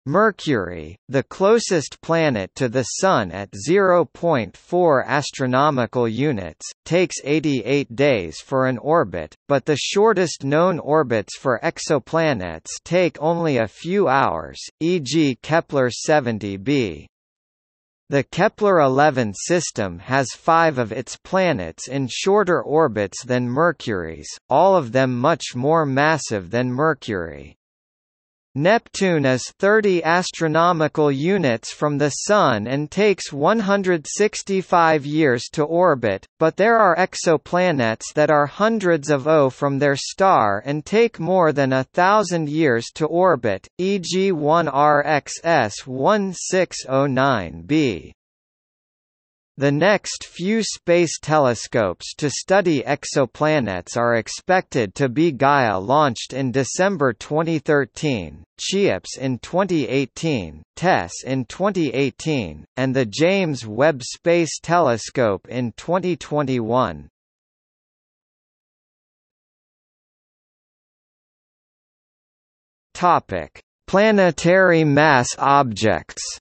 Mercury, the closest planet to the Sun at 0.4 astronomical units, takes 88 days for an orbit, but the shortest known orbits for exoplanets take only a few hours, e.g. Kepler 70b. The Kepler-11 system has five of its planets in shorter orbits than Mercury's, all of them much more massive than Mercury. Neptune is 30 astronomical units from the Sun and takes 165 years to orbit, but there are exoplanets that are hundreds of AU from their star and take more than a thousand years to orbit, e.g. 1 RXS 1609b. The next few space telescopes to study exoplanets are expected to be Gaia launched in December 2013, CHEOPS in 2018, TESS in 2018, and the James Webb Space Telescope in 2021. Topic: Planetary mass objects.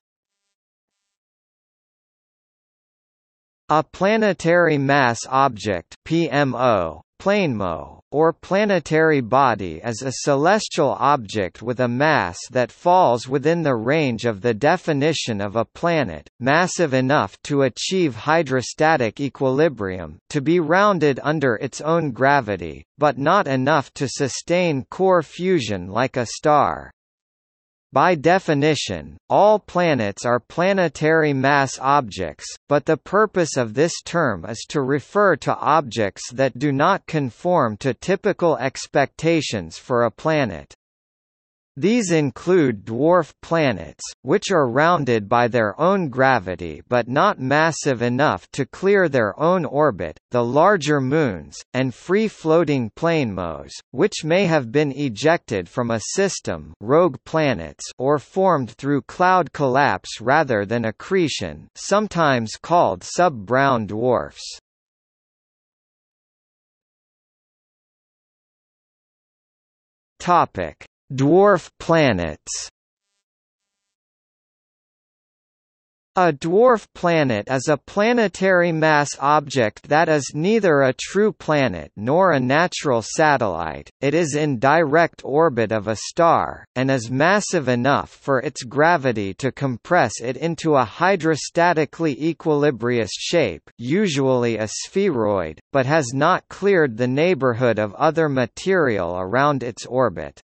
A planetary mass object PMO, planemo, or planetary body is a celestial object with a mass that falls within the range of the definition of a planet, massive enough to achieve hydrostatic equilibrium to be rounded under its own gravity, but not enough to sustain core fusion like a star. By definition, all planets are planetary mass objects, but the purpose of this term is to refer to objects that do not conform to typical expectations for a planet. These include dwarf planets, which are rounded by their own gravity but not massive enough to clear their own orbit, the larger moons, and free-floating planemos, which may have been ejected from a system rogue planets or formed through cloud collapse rather than accretion sometimes called sub-brown dwarfs. Topic Dwarf planets A dwarf planet is a planetary mass object that is neither a true planet nor a natural satellite, it is in direct orbit of a star, and is massive enough for its gravity to compress it into a hydrostatically equilibrious shape usually a spheroid, but has not cleared the neighborhood of other material around its orbit.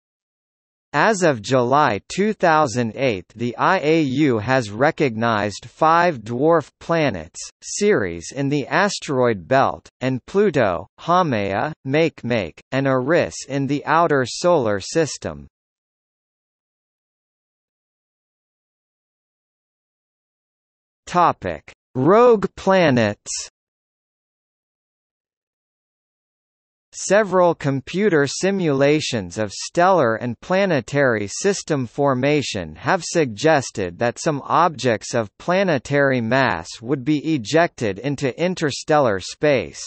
As of July 2008 the IAU has recognized five dwarf planets, Ceres in the asteroid belt, and Pluto, Haumea, Makemake, and Eris in the outer solar system. Rogue planets Several computer simulations of stellar and planetary system formation have suggested that some objects of planetary mass would be ejected into interstellar space.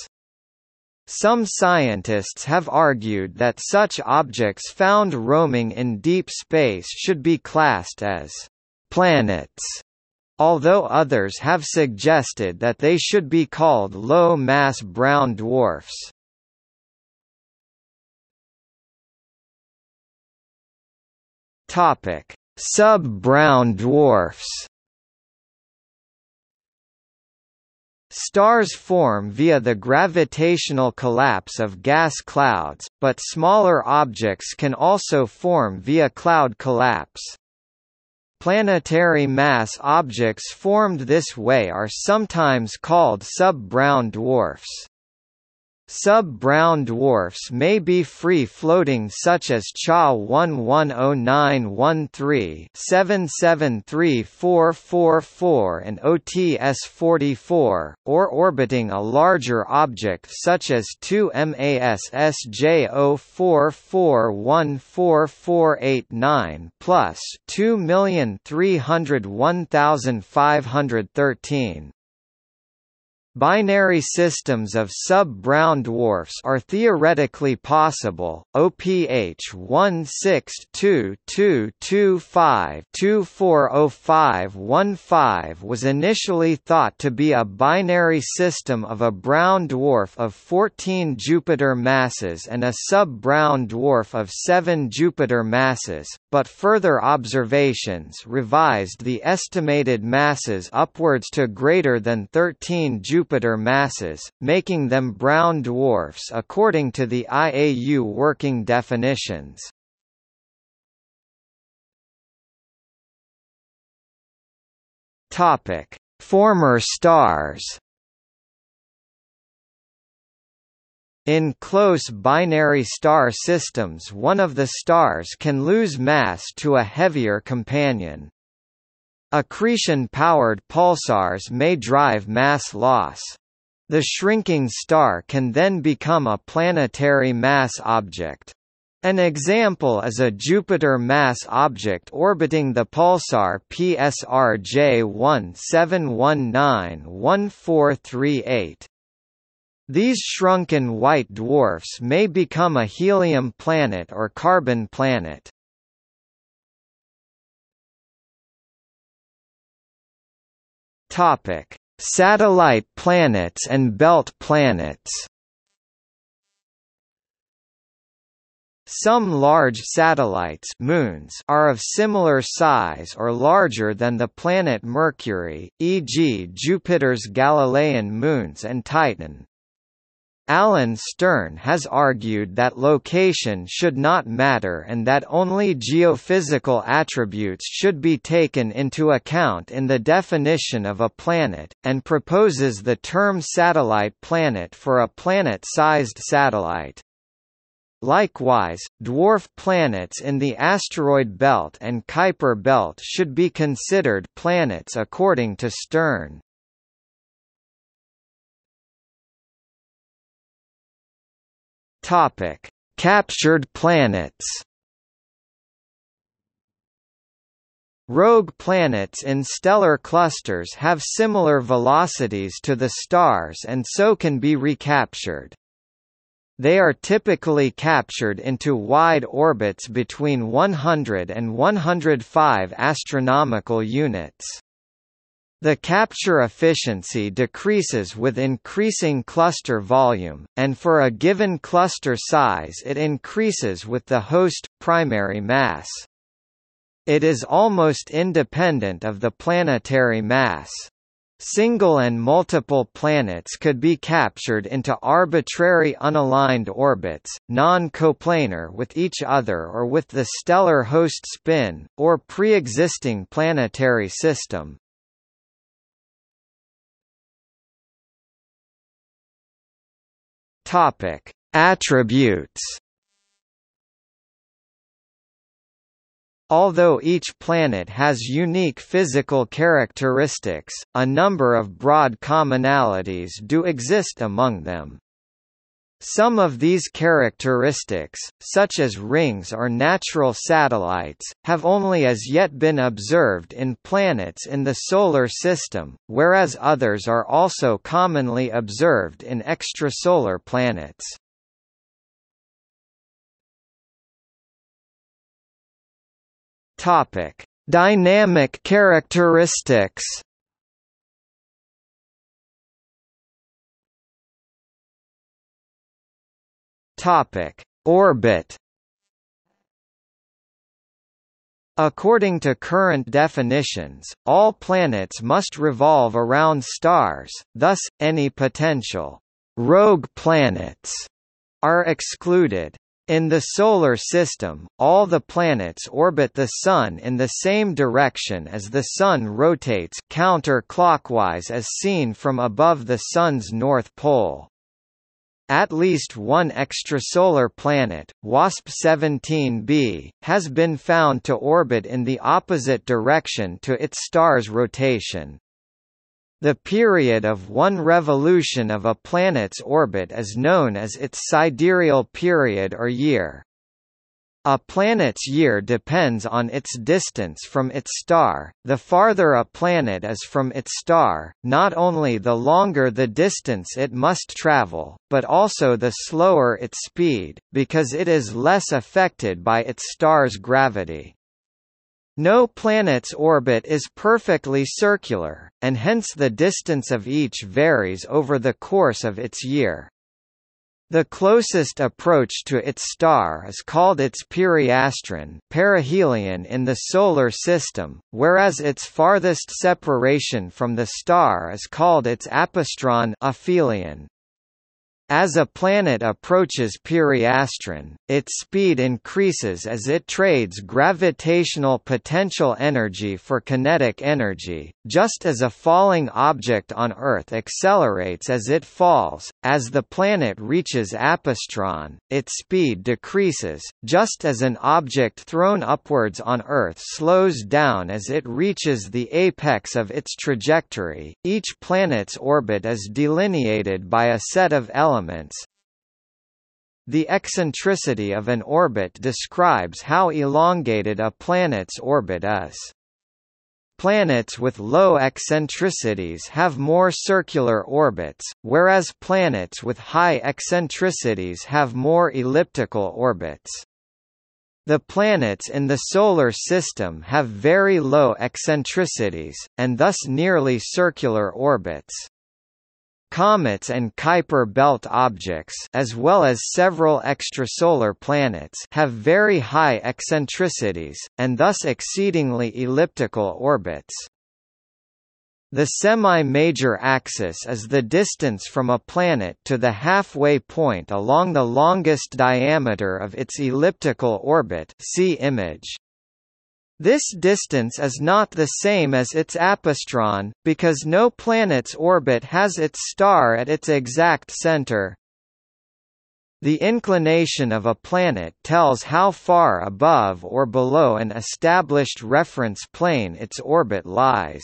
Some scientists have argued that such objects found roaming in deep space should be classed as planets, although others have suggested that they should be called low-mass brown dwarfs. Topic: Sub-brown dwarfs. Stars form via the gravitational collapse of gas clouds, but smaller objects can also form via cloud collapse. Planetary mass objects formed this way are sometimes called sub-brown dwarfs. Sub-brown dwarfs may be free-floating such as CHA 110913 773444 and OTS 44, or orbiting a larger object such as 2 MASS J 04414489 plus 2301513. Binary systems of sub-brown dwarfs are theoretically possible. OPH 1622225240515 was initially thought to be a binary system of a brown dwarf of 14 Jupiter masses and a sub-brown dwarf of 7 Jupiter masses, but further observations revised the estimated masses upwards to greater than 13 Jupiter masses, making them brown dwarfs according to the IAU working definitions. Former stars. In close binary star systems one of the stars can lose mass to a heavier companion. Accretion-powered pulsars may drive mass loss. The shrinking star can then become a planetary mass object. An example is a Jupiter mass object orbiting the pulsar PSR J17191438. These shrunken white dwarfs may become a helium planet or carbon planet. Topic: Satellite planets and belt planets. Some large satellites moons are of similar size or larger than the planet Mercury, e.g. Jupiter's Galilean moons and Titan. Alan Stern has argued that location should not matter and that only geophysical attributes should be taken into account in the definition of a planet, and proposes the term satellite planet for a planet-sized satellite. Likewise, dwarf planets in the asteroid belt and Kuiper belt should be considered planets according to Stern. Topic: Captured planets. Rogue planets in stellar clusters have similar velocities to the stars and so can be recaptured. They are typically captured into wide orbits between 100 and 105 astronomical units. The capture efficiency decreases with increasing cluster volume, and for a given cluster size it increases with the host, primary mass. It is almost independent of the planetary mass. Single and multiple planets could be captured into arbitrary unaligned orbits, non-coplanar with each other or with the stellar host spin, or pre-existing planetary system. Topic: Attributes. Although each planet has unique physical characteristics, a number of broad commonalities do exist among them. Some of these characteristics, such as rings or natural satellites, have only as yet been observed in planets in the Solar System, whereas others are also commonly observed in extrasolar planets. Dynamic characteristics Topic: Orbit According to current definitions, all planets must revolve around stars, thus, any potential «rogue planets» are excluded. In the Solar System, all the planets orbit the Sun in the same direction as the Sun rotates counter-clockwise as seen from above the Sun's north pole. At least one extrasolar planet, WASP-17b, has been found to orbit in the opposite direction to its star's rotation. The period of one revolution of a planet's orbit is known as its sidereal period or year. A planet's year depends on its distance from its star. The farther a planet is from its star, not only the longer the distance it must travel, but also the slower its speed, because it is less affected by its star's gravity. No planet's orbit is perfectly circular, and hence the distance of each varies over the course of its year. The closest approach to its star is called its periastron perihelion in the Solar System, whereas its farthest separation from the star is called its apastron aphelion. As a planet approaches periastron, its speed increases as it trades gravitational potential energy for kinetic energy, just as a falling object on Earth accelerates as it falls. As the planet reaches apastron, its speed decreases, just as an object thrown upwards on Earth slows down as it reaches the apex of its trajectory. Each planet's orbit is delineated by a set of elements elements. The eccentricity of an orbit describes how elongated a planet's orbit is. Planets with low eccentricities have more circular orbits, whereas planets with high eccentricities have more elliptical orbits. The planets in the Solar System have very low eccentricities, and thus nearly circular orbits. Comets and Kuiper belt objects as well as several extrasolar planets have very high eccentricities, and thus exceedingly elliptical orbits. The semi-major axis is the distance from a planet to the halfway point along the longest diameter of its elliptical orbit see image. This distance is not the same as its apastron, because no planet's orbit has its star at its exact center. The inclination of a planet tells how far above or below an established reference plane its orbit lies.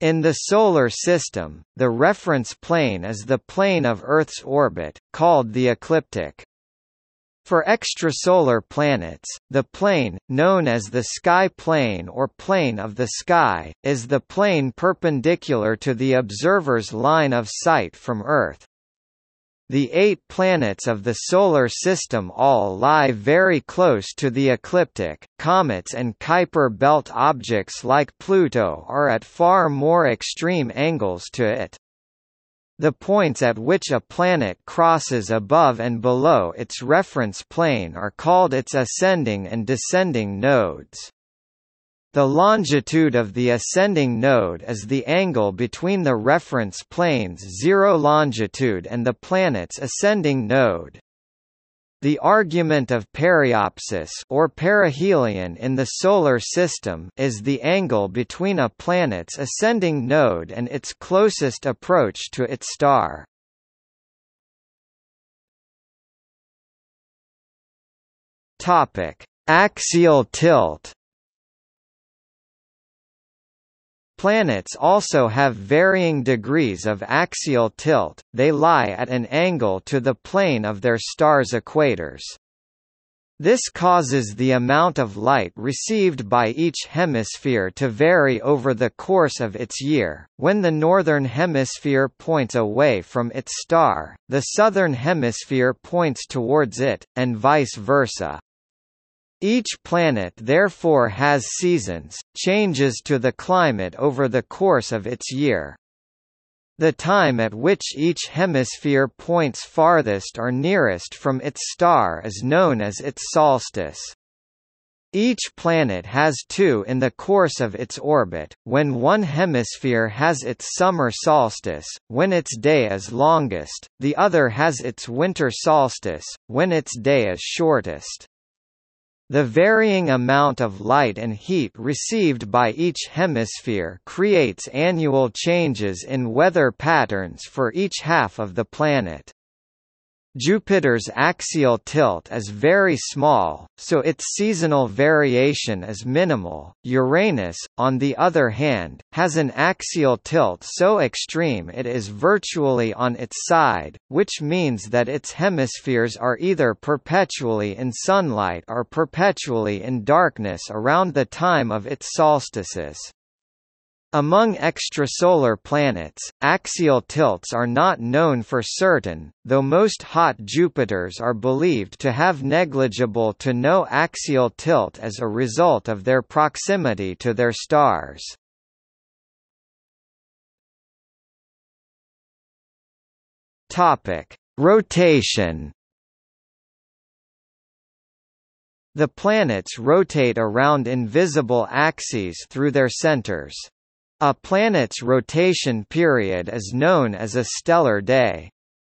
In the Solar System, the reference plane is the plane of Earth's orbit, called the ecliptic. For extrasolar planets, the plane, known as the sky plane or plane of the sky, is the plane perpendicular to the observer's line of sight from Earth. The eight planets of the Solar System all lie very close to the ecliptic. Comets and Kuiper belt objects like Pluto are at far more extreme angles to it. The points at which a planet crosses above and below its reference plane are called its ascending and descending nodes. The longitude of the ascending node is the angle between the reference plane's zero longitude and the planet's ascending node. The argument of periapsis or perihelion in the Solar System is the angle between a planet's ascending node and its closest approach to its star. Topic: Axial tilt Planets also have varying degrees of axial tilt, they lie at an angle to the plane of their star's equators. This causes the amount of light received by each hemisphere to vary over the course of its year. When the northern hemisphere points away from its star, the southern hemisphere points towards it, and vice versa. Each planet therefore has seasons, changes to the climate over the course of its year. The time at which each hemisphere points farthest or nearest from its star is known as its solstice. Each planet has two in the course of its orbit, when one hemisphere has its summer solstice, when its day is longest, the other has its winter solstice, when its day is shortest. The varying amount of light and heat received by each hemisphere creates annual changes in weather patterns for each half of the planet. Jupiter's axial tilt is very small, so its seasonal variation is minimal. Uranus, on the other hand, has an axial tilt so extreme it is virtually on its side, which means that its hemispheres are either perpetually in sunlight or perpetually in darkness around the time of its solstices. Among extrasolar planets, axial tilts are not known for certain, though most hot Jupiters are believed to have negligible to no axial tilt as a result of their proximity to their stars. Rotation The planets rotate around invisible axes through their centers. A planet's rotation period is known as a stellar day.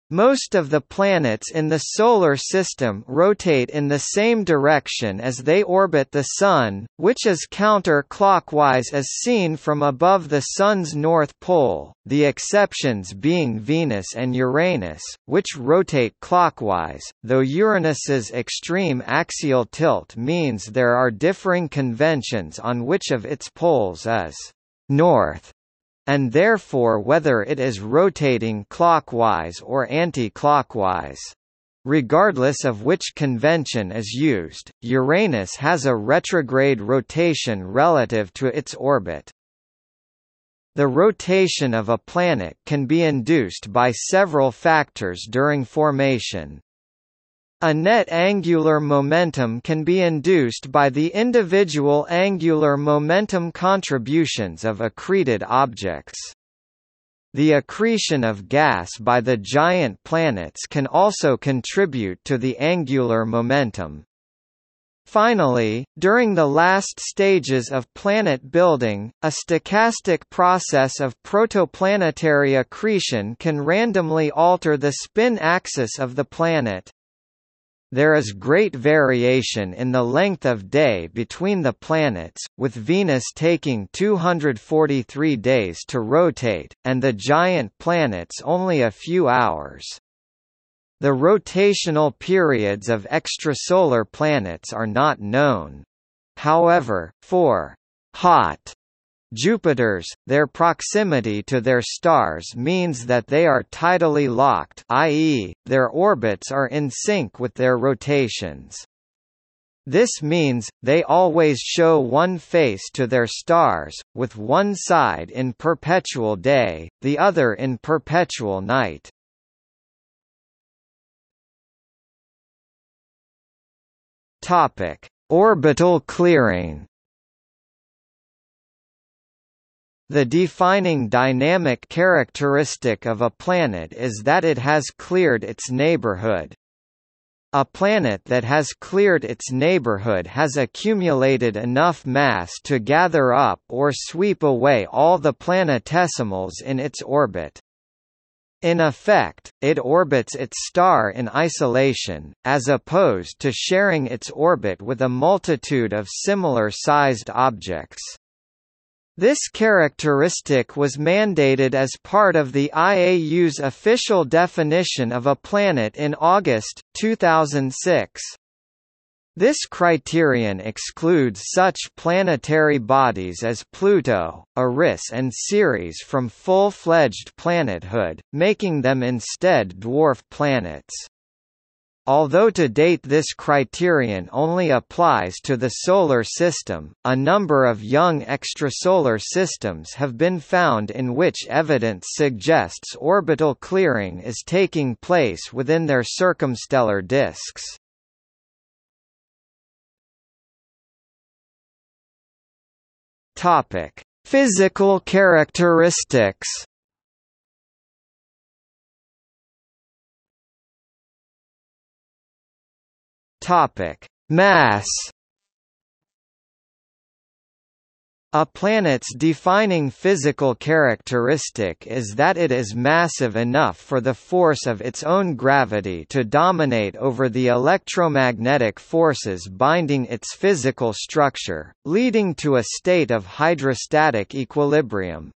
Most of the planets in the Solar System rotate in the same direction as they orbit the Sun, which is counter-clockwise as seen from above the Sun's north pole, the exceptions being Venus and Uranus, which rotate clockwise, though Uranus's extreme axial tilt means there are differing conventions on which of its poles is north, and therefore whether it is rotating clockwise or anti-clockwise. Regardless of which convention is used, Uranus has a retrograde rotation relative to its orbit. The rotation of a planet can be induced by several factors during formation. A net angular momentum can be induced by the individual angular momentum contributions of accreted objects. The accretion of gas by the giant planets can also contribute to the angular momentum. Finally, during the last stages of planet building, a stochastic process of protoplanetary accretion can randomly alter the spin axis of the planet. There is great variation in the length of day between the planets, with Venus taking 243 days to rotate, and the giant planets only a few hours. The rotational periods of extrasolar planets are not known. However, for hot Jupiters, their proximity to their stars means that they are tidally locked i.e., their orbits are in sync with their rotations. This means, they always show one face to their stars, with one side in perpetual day, the other in perpetual night. Orbital clearing The defining dynamic characteristic of a planet is that it has cleared its neighborhood. A planet that has cleared its neighborhood has accumulated enough mass to gather up or sweep away all the planetesimals in its orbit. In effect, it orbits its star in isolation, as opposed to sharing its orbit with a multitude of similar-sized objects. This characteristic was mandated as part of the IAU's official definition of a planet in August, 2006. This criterion excludes such planetary bodies as Pluto, Eris and Ceres from full-fledged planethood, making them instead dwarf planets. Although to date this criterion only applies to the Solar System, a number of young extrasolar systems have been found in which evidence suggests orbital clearing is taking place within their circumstellar disks. Physical characteristics Topic: Mass. A planet's defining physical characteristic is that it is massive enough for the force of its own gravity to dominate over the electromagnetic forces binding its physical structure, leading to a state of hydrostatic equilibrium.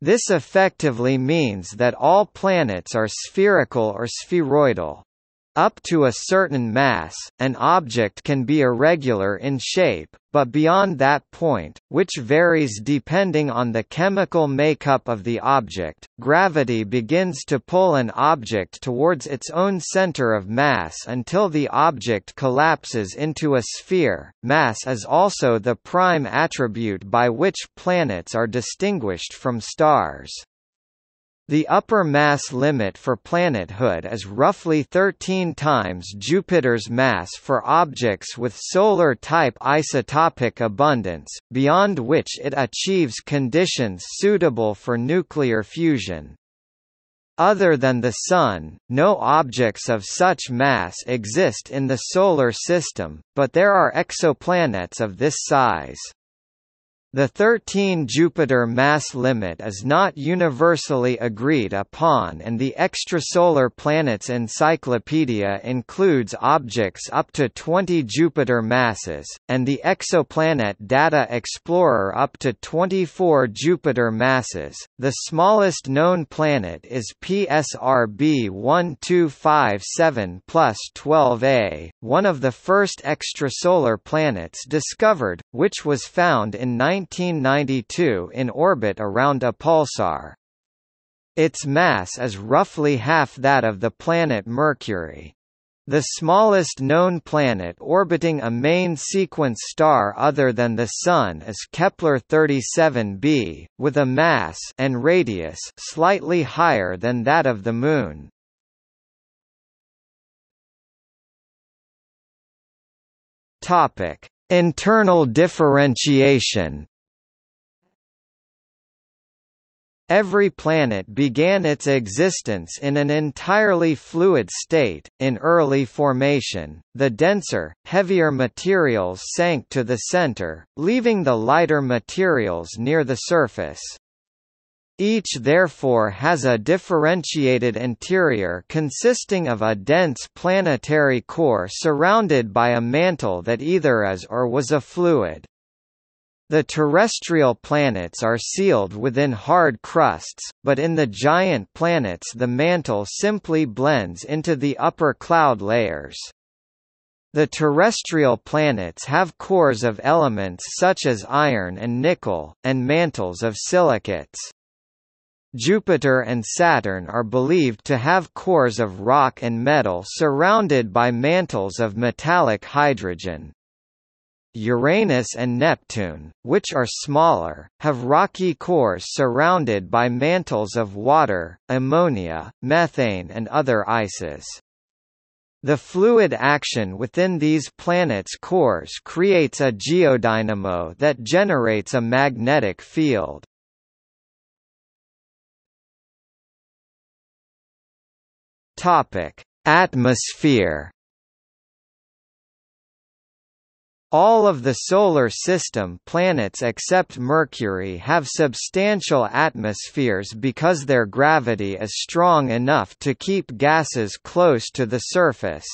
This effectively means that all planets are spherical or spheroidal. Up to a certain mass, an object can be irregular in shape, but beyond that point, which varies depending on the chemical makeup of the object, gravity begins to pull an object towards its own center of mass until the object collapses into a sphere. Mass is also the prime attribute by which planets are distinguished from stars. The upper mass limit for planethood is roughly 13 times Jupiter's mass for objects with solar-type isotopic abundance, beyond which it achieves conditions suitable for nuclear fusion. Other than the Sun, no objects of such mass exist in the Solar System, but there are exoplanets of this size. The 13 Jupiter mass limit is not universally agreed upon and the Extrasolar Planets Encyclopedia includes objects up to 20 Jupiter masses, and the Exoplanet Data Explorer up to 24 Jupiter masses. The smallest known planet is PSRB 1257 plus 12a, one of the first extrasolar planets discovered, which was found in 19 1992 in orbit around a pulsar. Its mass is roughly half that of the planet Mercury. The smallest known planet orbiting a main sequence star other than the Sun is Kepler-37b, with a mass and radius slightly higher than that of the Moon. Topic: Internal differentiation. Every planet began its existence in an entirely fluid state. In early formation, the denser, heavier materials sank to the center, leaving the lighter materials near the surface. Each therefore has a differentiated interior consisting of a dense planetary core surrounded by a mantle that either is or was a fluid. The terrestrial planets are sealed within hard crusts, but in the giant planets the mantle simply blends into the upper cloud layers. The terrestrial planets have cores of elements such as iron and nickel, and mantles of silicates. Jupiter and Saturn are believed to have cores of rock and metal surrounded by mantles of metallic hydrogen. Uranus and Neptune, which are smaller, have rocky cores surrounded by mantles of water, ammonia, methane and other ices. The fluid action within these planets' cores creates a geodynamo that generates a magnetic field. Atmosphere All of the Solar System planets except Mercury have substantial atmospheres because their gravity is strong enough to keep gases close to the surface.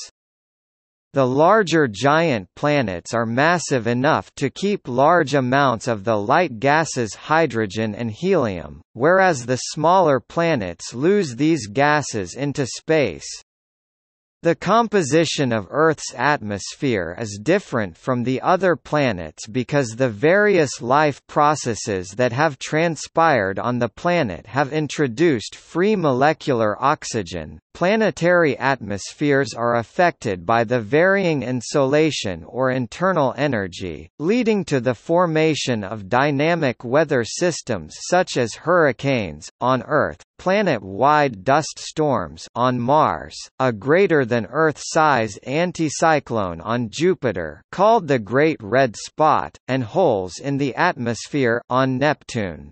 The larger giant planets are massive enough to keep large amounts of the light gases hydrogen and helium, whereas the smaller planets lose these gases into space. The composition of Earth's atmosphere is different from the other planets because the various life processes that have transpired on the planet have introduced free molecular oxygen. Planetary atmospheres are affected by the varying insolation or internal energy, leading to the formation of dynamic weather systems such as hurricanes. On Earth, planet-wide dust storms on Mars, a greater than Earth-size anticyclone on Jupiter called the Great Red Spot, and holes in the atmosphere on Neptune.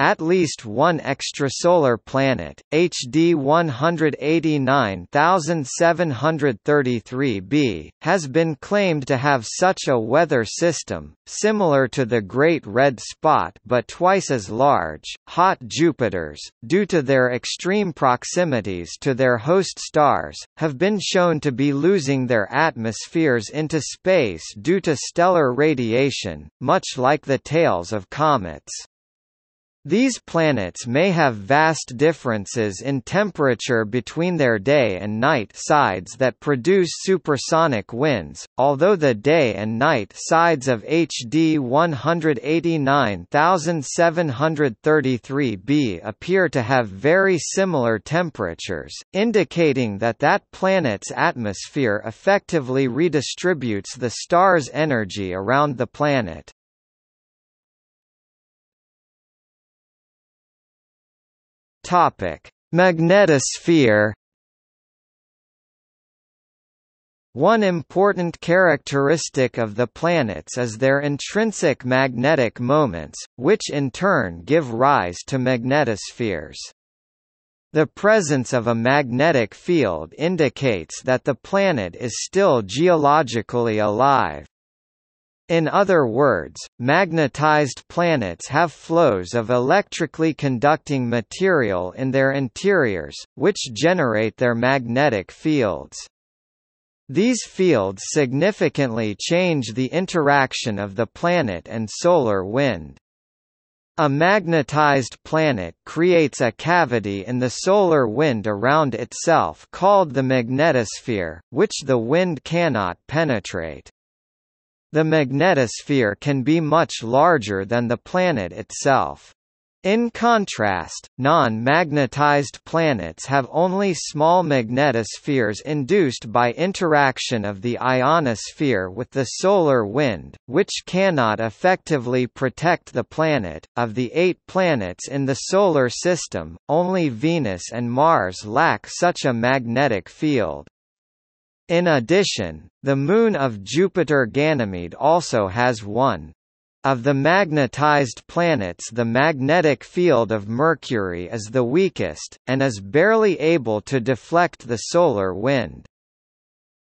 At least one extrasolar planet, HD 189733b, has been claimed to have such a weather system, similar to the Great Red Spot but twice as large. Hot Jupiters, due to their extreme proximities to their host stars, have been shown to be losing their atmospheres into space due to stellar radiation, much like the tails of comets. These planets may have vast differences in temperature between their day and night sides that produce supersonic winds, although the day and night sides of HD 189733b appear to have very similar temperatures, indicating that that planet's atmosphere effectively redistributes the star's energy around the planet. Topic: Magnetosphere One important characteristic of the planets is their intrinsic magnetic moments, which in turn give rise to magnetospheres. The presence of a magnetic field indicates that the planet is still geologically alive. In other words, magnetized planets have flows of electrically conducting material in their interiors, which generate their magnetic fields. These fields significantly change the interaction of the planet and solar wind. A magnetized planet creates a cavity in the solar wind around itself called the magnetosphere, which the wind cannot penetrate. The magnetosphere can be much larger than the planet itself. In contrast, non-magnetized planets have only small magnetospheres induced by interaction of the ionosphere with the solar wind, which cannot effectively protect the planet. Of the eight planets in the Solar System, only Venus and Mars lack such a magnetic field. In addition, the moon of Jupiter Ganymede also has one. Of the magnetized planets the magnetic field of Mercury is the weakest, and is barely able to deflect the solar wind.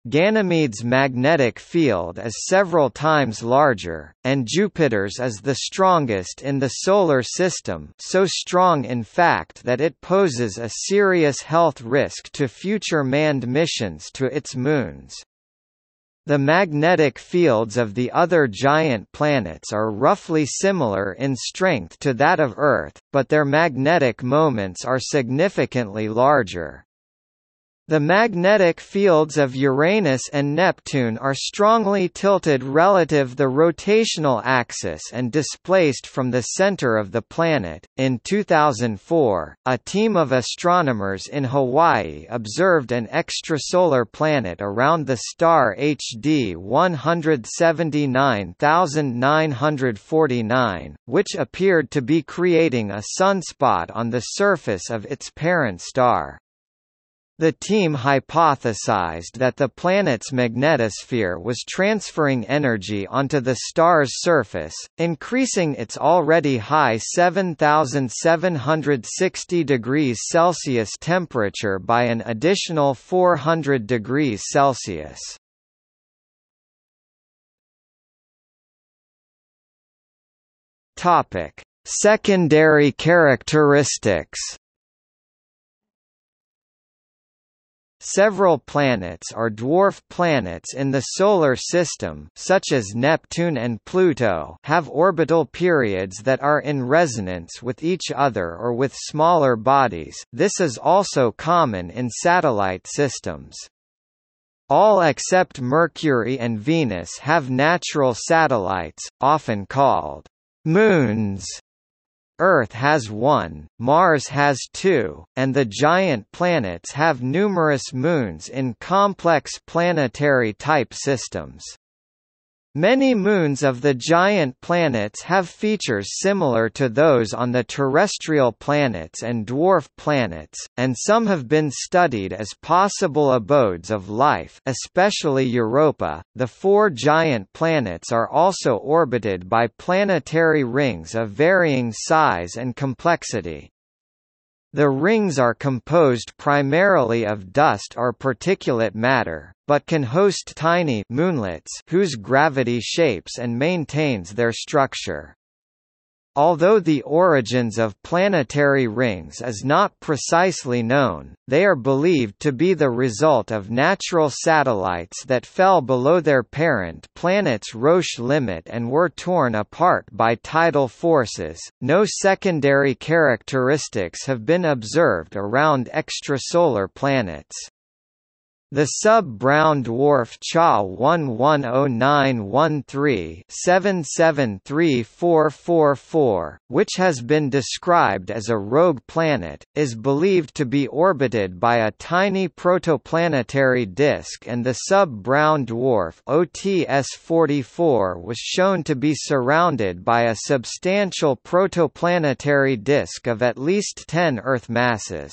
Ganymede's magnetic field is several times larger, and Jupiter's is the strongest in the Solar System so strong in fact that it poses a serious health risk to future manned missions to its moons. The magnetic fields of the other giant planets are roughly similar in strength to that of Earth, but their magnetic moments are significantly larger. The magnetic fields of Uranus and Neptune are strongly tilted relative to the rotational axis and displaced from the center of the planet. In 2004, a team of astronomers in Hawaii observed an extrasolar planet around the star HD 179949, which appeared to be creating a sunspot on the surface of its parent star. The team hypothesized that the planet's magnetosphere was transferring energy onto the star's surface, increasing its already high 7760 degrees Celsius temperature by an additional 400 degrees Celsius. Secondary characteristics Several planets are dwarf planets in the Solar System such as Neptune and Pluto have orbital periods that are in resonance with each other or with smaller bodies this is also common in satellite systems. All except Mercury and Venus have natural satellites, often called moons Earth has one, Mars has two, and the giant planets have numerous moons in complex planetary type systems. Many moons of the giant planets have features similar to those on the terrestrial planets and dwarf planets, and some have been studied as possible abodes of life, especially Europa. The four giant planets are also orbited by planetary rings of varying size and complexity. The rings are composed primarily of dust or particulate matter, but can host tiny moonlets whose gravity shapes and maintains their structure. Although the origins of planetary rings is not precisely known, they are believed to be the result of natural satellites that fell below their parent planet's Roche limit and were torn apart by tidal forces. No secondary characteristics have been observed around extrasolar planets. The sub-brown dwarf CHA 110913-773444, which has been described as a rogue planet, is believed to be orbited by a tiny protoplanetary disk and the sub-brown dwarf OTS-44 was shown to be surrounded by a substantial protoplanetary disk of at least 10 Earth masses.